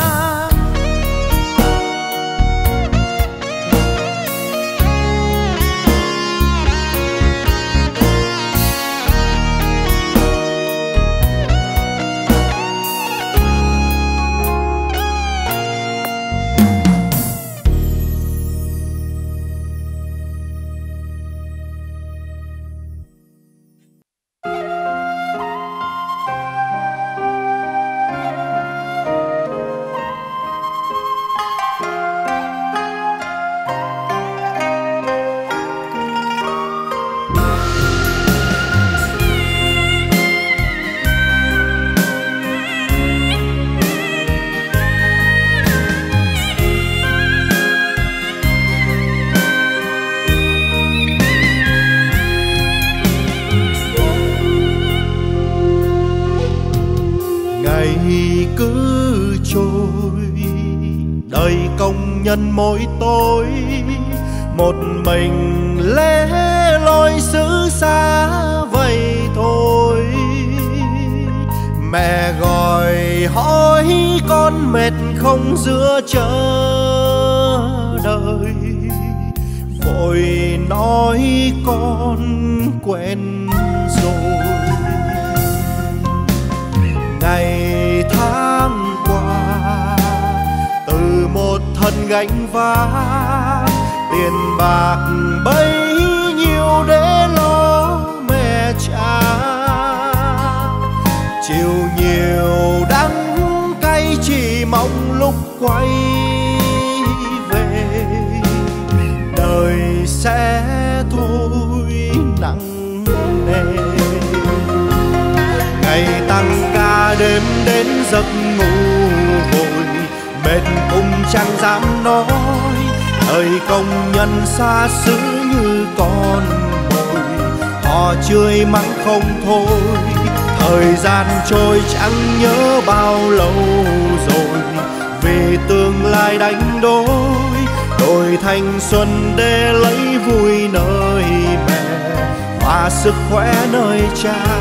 khỏe nơi cha.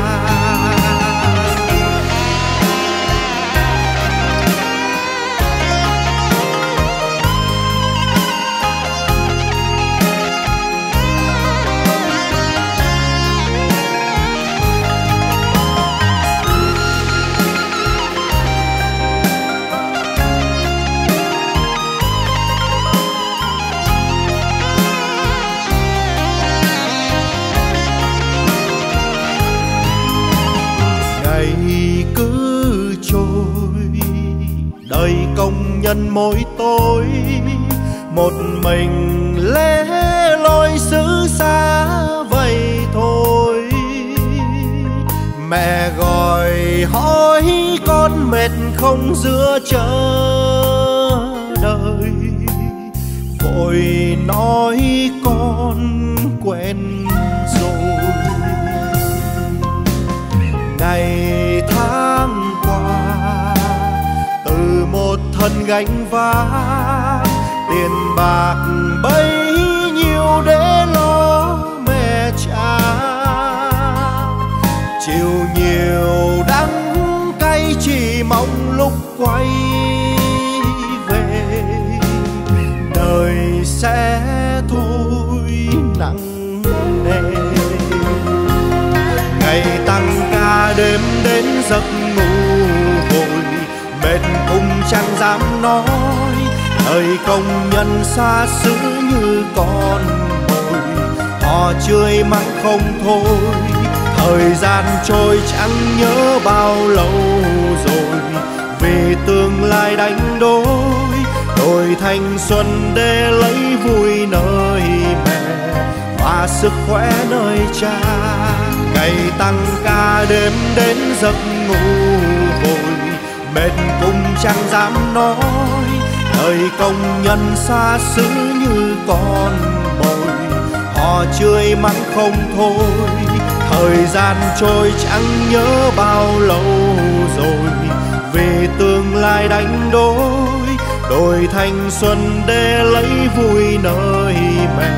Chơi mắng không thôi. Thời gian trôi chẳng nhớ bao lâu rồi. Vì tương lai đánh đổi, đổi thanh xuân để lấy vui nơi mẹ. Và sức khỏe nơi cha ngày tăng ca đêm đến giấc ngủ hồi. Mệt cũng chẳng dám nói thời công nhân xa xứ như con họ chơi mắng không thôi. Thời gian trôi chẳng nhớ bao lâu rồi. Về tương lai đánh đổi, đổi thanh xuân để lấy vui nơi mẹ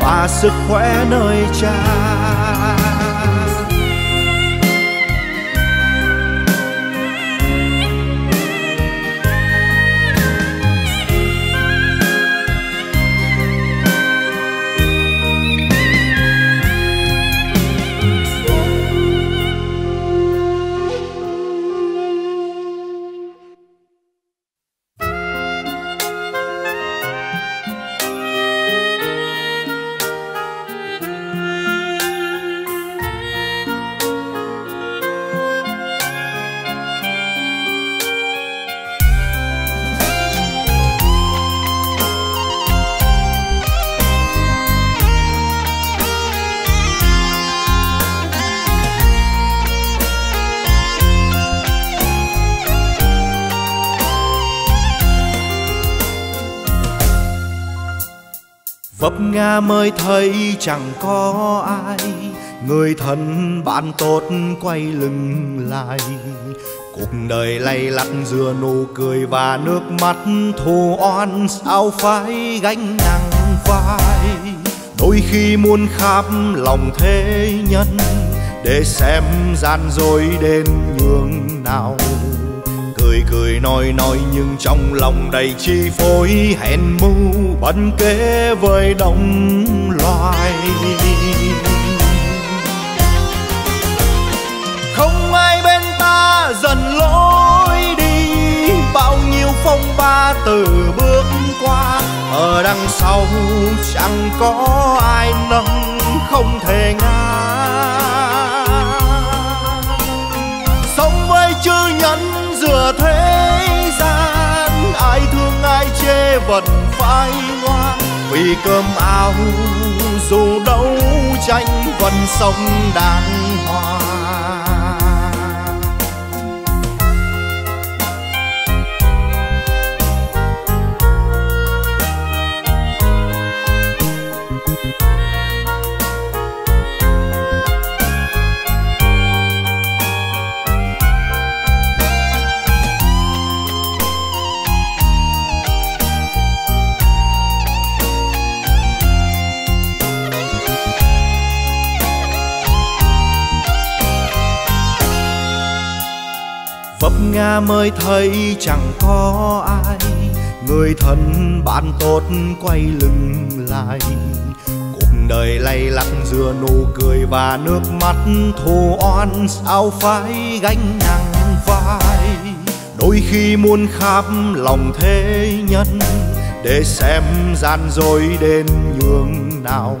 và sức khỏe nơi cha. Vấp ngã mới thấy chẳng có ai. Người thân bạn tốt quay lưng lại. Cuộc đời lay lắt giữa nụ cười và nước mắt. Thù oan sao phải gánh nặng vai? Đôi khi muốn khắp lòng thế nhân để xem gian dối đến nhường nào cười cười nói nói nhưng trong lòng đầy chi phối. Hẹn mưu bận kế với đồng loài. Không ai bên ta dần lối đi. Bao nhiêu phong ba từ bước qua. Ở đằng sau chẳng có ai nâng, không thể ngã. Thế gian, ai thương ai chê vẫn phải ngoan. Vì cơm áo dù đấu tranh vẫn sống đàng hoàng. Nghe mới thấy chẳng có ai. Người thân bạn tốt quay lưng lại. Cuộc đời lay lắt giữa nụ cười và nước mắt. Thù oan sao phải gánh nặng vai. Đôi khi muốn khắp lòng thế nhân để xem gian dối đến nhường nào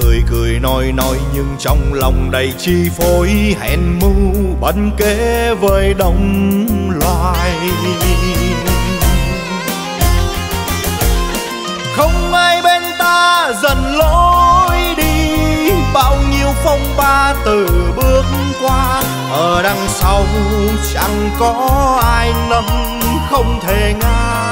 cười cười nói nói, nhưng trong lòng đầy chi phối hẹn mưu bận kế với đồng loài. Không ai bên ta dần lối đi, bao nhiêu phong ba từ bước qua, ở đằng sau chẳng có ai nắm, không thể ngang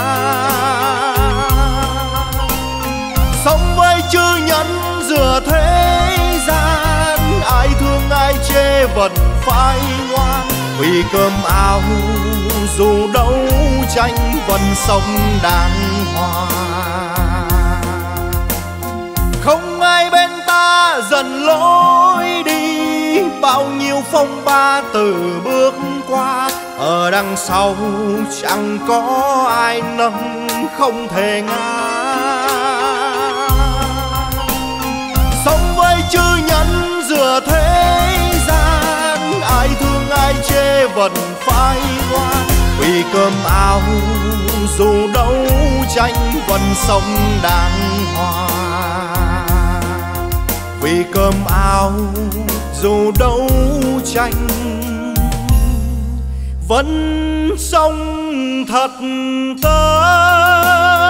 vẫn phải ngoan vì cơm áo dù đấu tranh vẫn sống đàng hoàng. Không ai bên ta dần lối đi, bao nhiêu phong ba từ bước qua. Ở đằng sau chẳng có ai nâng không thể ngang chê vẫn phải ngoan vì cơm áo dù đấu tranh vẫn sống đàng hoàng. Vì cơm áo dù đấu tranh vẫn sống thật tươi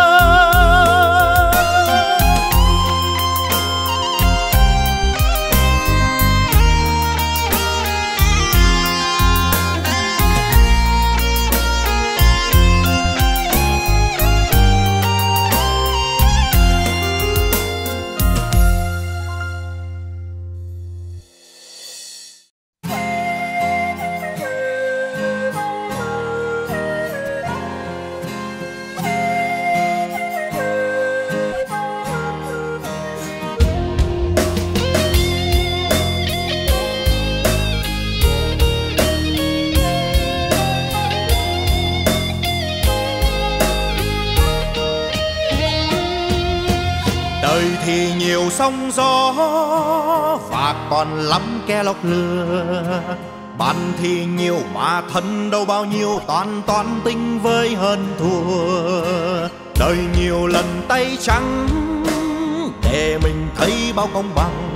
nhiều sóng gió. Và còn lắm kẻ lọc lừa bạn thì nhiều mà thân đâu bao nhiêu, toàn toàn tinh với hơn thua. Đời nhiều lần tay trắng, để mình thấy bao công bằng.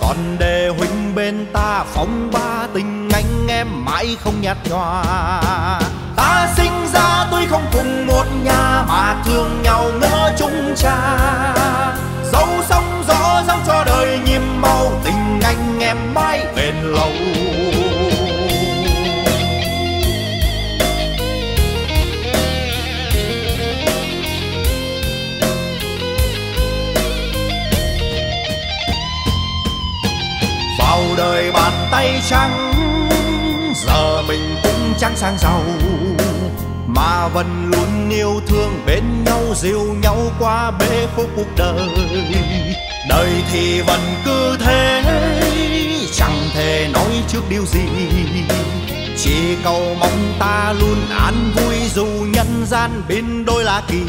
Còn để huynh bên ta phong ba tình anh em mãi không nhạt nhòa. Ta sinh ra tuy không cùng một nhà, mà thương nhau ngỡ chung cha dấu sóng gió dấu cho đời nhiệm màu, tình anh em mãi bền lâu. Vào đời bàn tay trắng, giờ mình cũng trắng sang giàu mà vẫn luôn yêu thương, bên nhau dìu nhau qua bể khúc cuộc đời. Đời thì vẫn cứ thế, chẳng thể nói trước điều gì. Chỉ cầu mong ta luôn an vui, dù nhân gian bên đôi lá kỳ.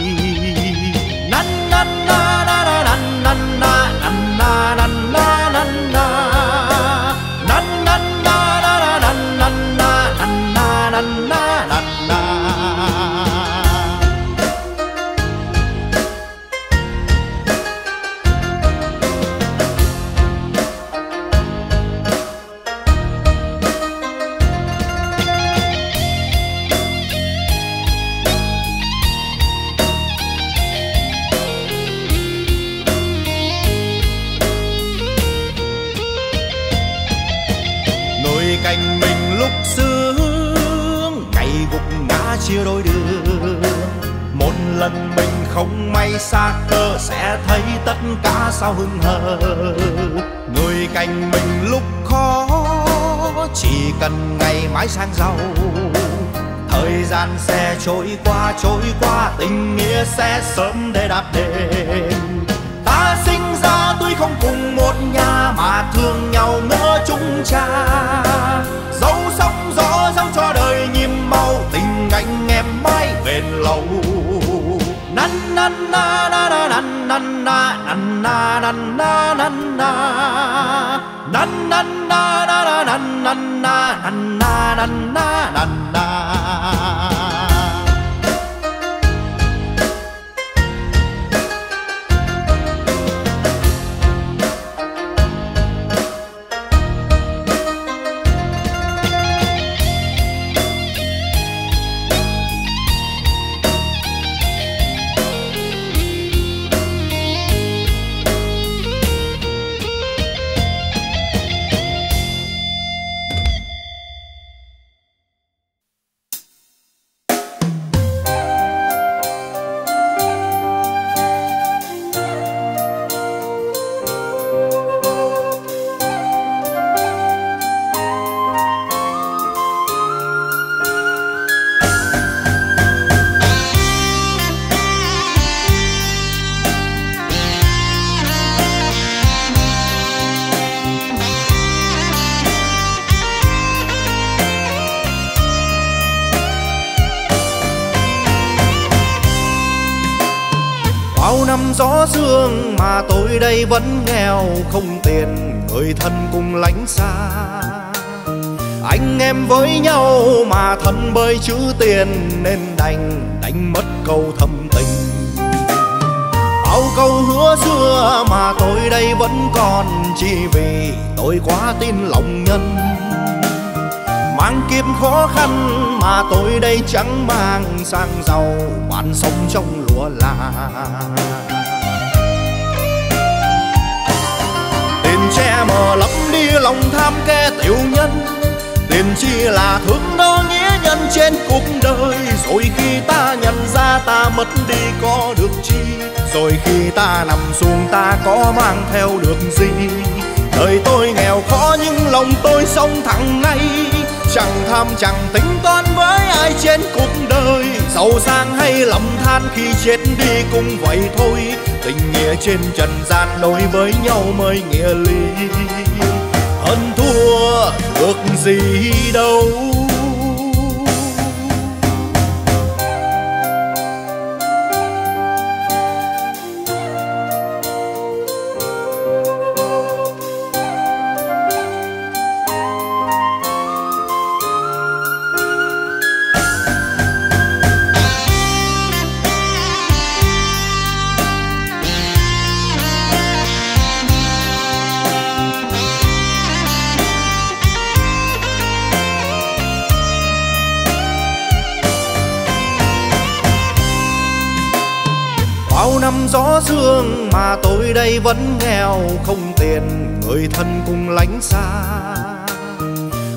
Chữ tiền nên đành đánh mất câu thâm tình. Bao câu hứa xưa mà tôi đây vẫn còn, chỉ vì tôi quá tin lòng nhân. Mang kiếp khó khăn mà tôi đây chẳng mang, sang giàu bạn sống trong lúa là tiền che mờ lắm đi lòng tham kẻ tiểu nhân tiền chi là thước đo nghĩa nhân trên cuộc đời. Rồi khi ta nhận ra ta mất đi có được chi, rồi khi ta nằm xuống ta có mang theo được gì? Đời tôi nghèo khó nhưng lòng tôi sống thẳng ngay. Chẳng tham, chẳng tính toán với ai trên cuộc đời. Giàu sang hay lầm than khi chết đi cũng vậy thôi. Tình nghĩa trên trần gian đối với nhau mới nghĩa lý hơn thua được gì đâu. Vẫn nghèo không tiền, người thân cùng lánh xa.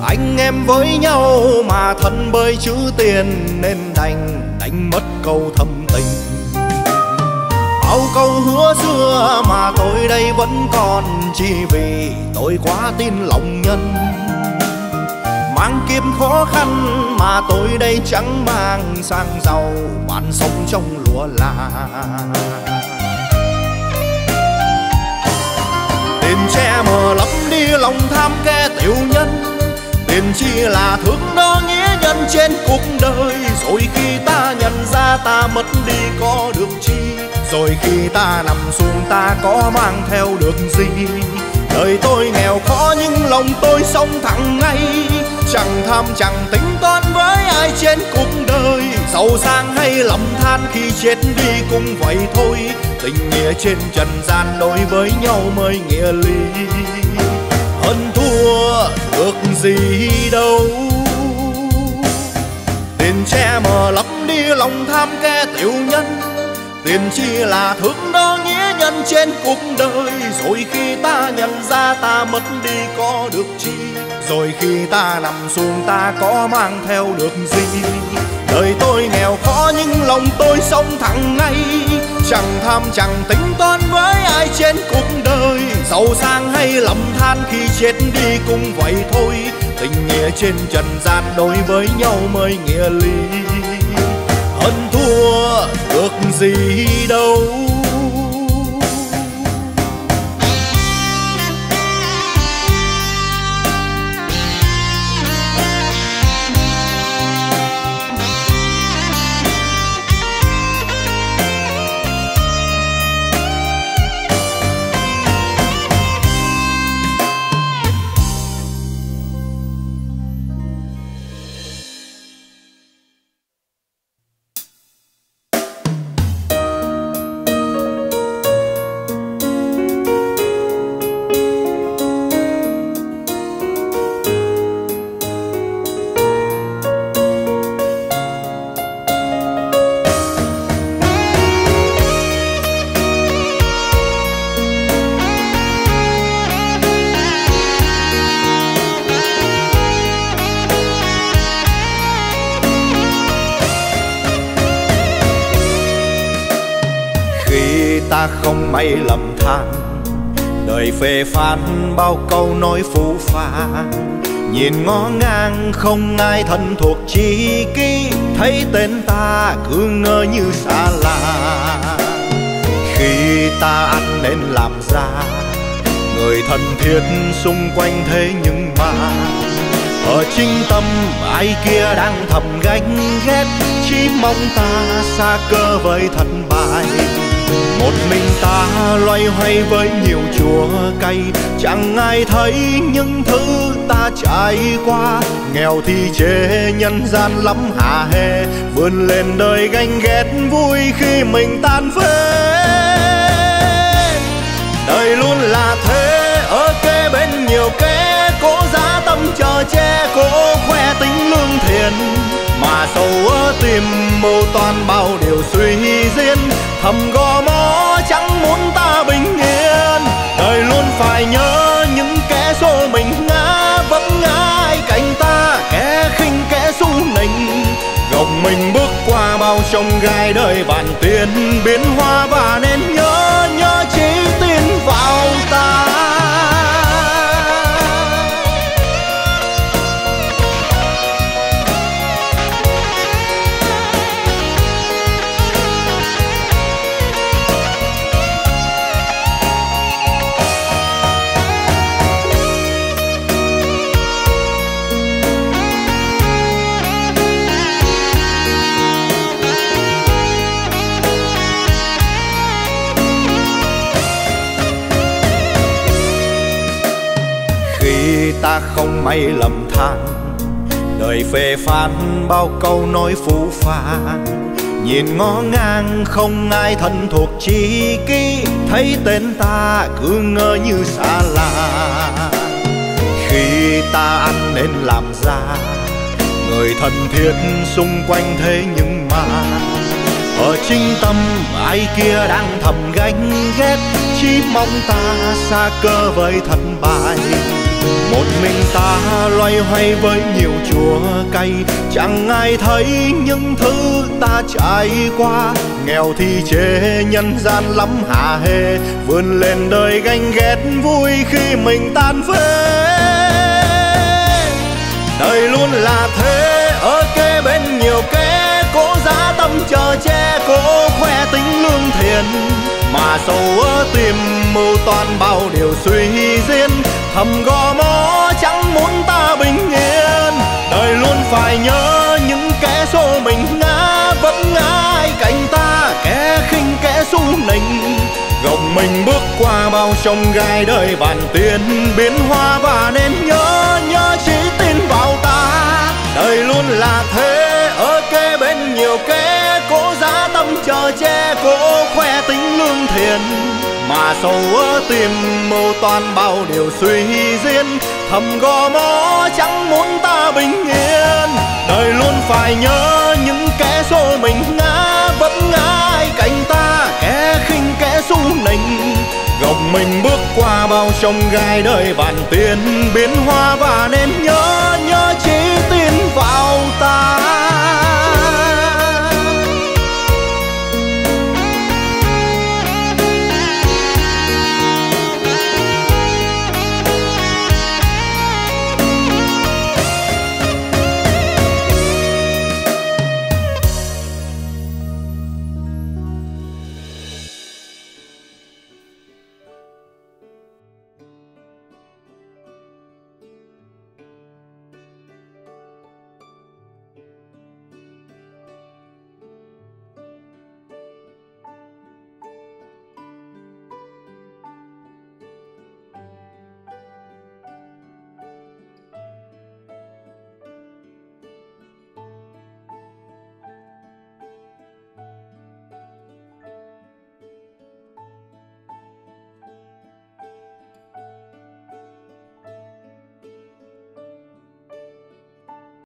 Anh em với nhau mà thân bơi chữ tiền nên đành đánh mất câu thâm tình. Bao câu hứa xưa mà tôi đây vẫn còn, chỉ vì tôi quá tin lòng nhân. Mang kiếp khó khăn mà tôi đây chẳng mang, sang giàu bạn sống trong lúa là che mờ lấp đi lòng tham kẻ tiểu nhân. Tiền chi là thương đo nghĩa nhân trên cuộc đời. Rồi khi ta nhận ra ta mất đi có được chi. Rồi khi ta nằm xuống ta có mang theo được gì? Đời tôi nghèo khó nhưng lòng tôi sống thẳng ngay chẳng tham, chẳng tính toán với ai trên cuộc đời. Giàu sang hay lầm than khi chết đi cũng vậy thôi. Tình nghĩa trên trần gian đối với nhau mới nghĩa lý. Hơn thua được gì đâu. Tiền che mờ lấp đi lòng tham kẻ tiểu nhân. Tiền chi là thương đo nghĩa nhân trên cuộc đời. Rồi khi ta nhận ra ta mất đi có được chi? Rồi khi ta nằm xuống, ta có mang theo được gì? Đời tôi nghèo khó nhưng lòng tôi sống thẳng ngay. Chẳng tham, chẳng tính toán với ai trên cuộc đời. Giàu sang hay lầm than khi chết đi cũng vậy thôi. Tình nghĩa trên trần gian đối với nhau mới nghĩa lý hơn thua được gì đâu? Về phê bao câu nói phũ phàng. Nhìn ngó ngang, không ai thân thuộc chi ký thấy tên ta cứ ngơ như xa lạ. Khi ta ăn nên làm ra, người thân thiết xung quanh thế nhưng mà, ở chính tâm ai kia đang thầm gánh ghét. Chỉ mong ta xa cơ với thân bài một mình ta loay hoay với nhiều chùa cay, chẳng ai thấy những thứ ta trải qua. Nghèo thì chê nhân gian lắm hà hê vươn lên đời ganh ghét vui khi mình tan phế. Đời luôn là thế, ở kế bên nhiều kẻ cố giá tâm chờ che, cố khoe tính lương thiện mà sâu ở tim mưu toàn bao điều suy diễn. Thầm gò mó chẳng muốn ta bình yên. Đời luôn phải nhớ những kẻ xô mình ngã. Vẫn ngã cạnh ta, kẻ khinh, kẻ su nịnh. Gồng mình bước qua bao sông gai đời bản tiền biến hoa và nên nhớ nhớ chỉ tin vào ta. Ta không may lầm than. Đời phê phán bao câu nói phũ phàng. Nhìn ngó ngang không ai thân thuộc chi ký thấy tên ta cứ ngơ như xa lạ. Khi ta ăn nên làm ra, người thân thiết xung quanh thế nhưng mà. Ở chính tâm ai kia đang thầm ganh ghét, chỉ mong ta xa cơ với thân bại một mình ta loay hoay với nhiều chùa cay chẳng ai thấy những thứ ta trải qua. Nghèo thì chê nhân gian lắm hà hê, vươn lên đời ganh ghét vui khi mình tan phế. Đời luôn là thế, ở kế bên nhiều kẻ cố giá tâm chờ che, cố khoe tính lương thiện. Mà sâu ở tim mưu toàn bao điều suy diễn thầm gò mó, chẳng muốn ta bình yên. Đời luôn phải nhớ những kẻ xô mình ngã, vẫn ngã cạnh ta, kẻ khinh kẻ su nịnh. Gồng mình bước qua bao sông gai đời bản tiền biến hoa và nên nhớ nhớ chỉ tin vào ta. Đời luôn là thế nhiều kẻ cố giá tâm chờ che, cố khoe tính lương thiện. Mà sâu ở tìm mâu toàn bao điều suy riêng thầm gò mó chẳng muốn ta bình yên. Đời luôn phải nhớ những kẻ xô mình ngã, vẫn ngã cạnh ta, kẻ khinh kẻ su nịnh. Gồng mình bước qua bao trông gai đời bàn tiền biến hoa và nên nhớ nhớ chỉ tin vào ta.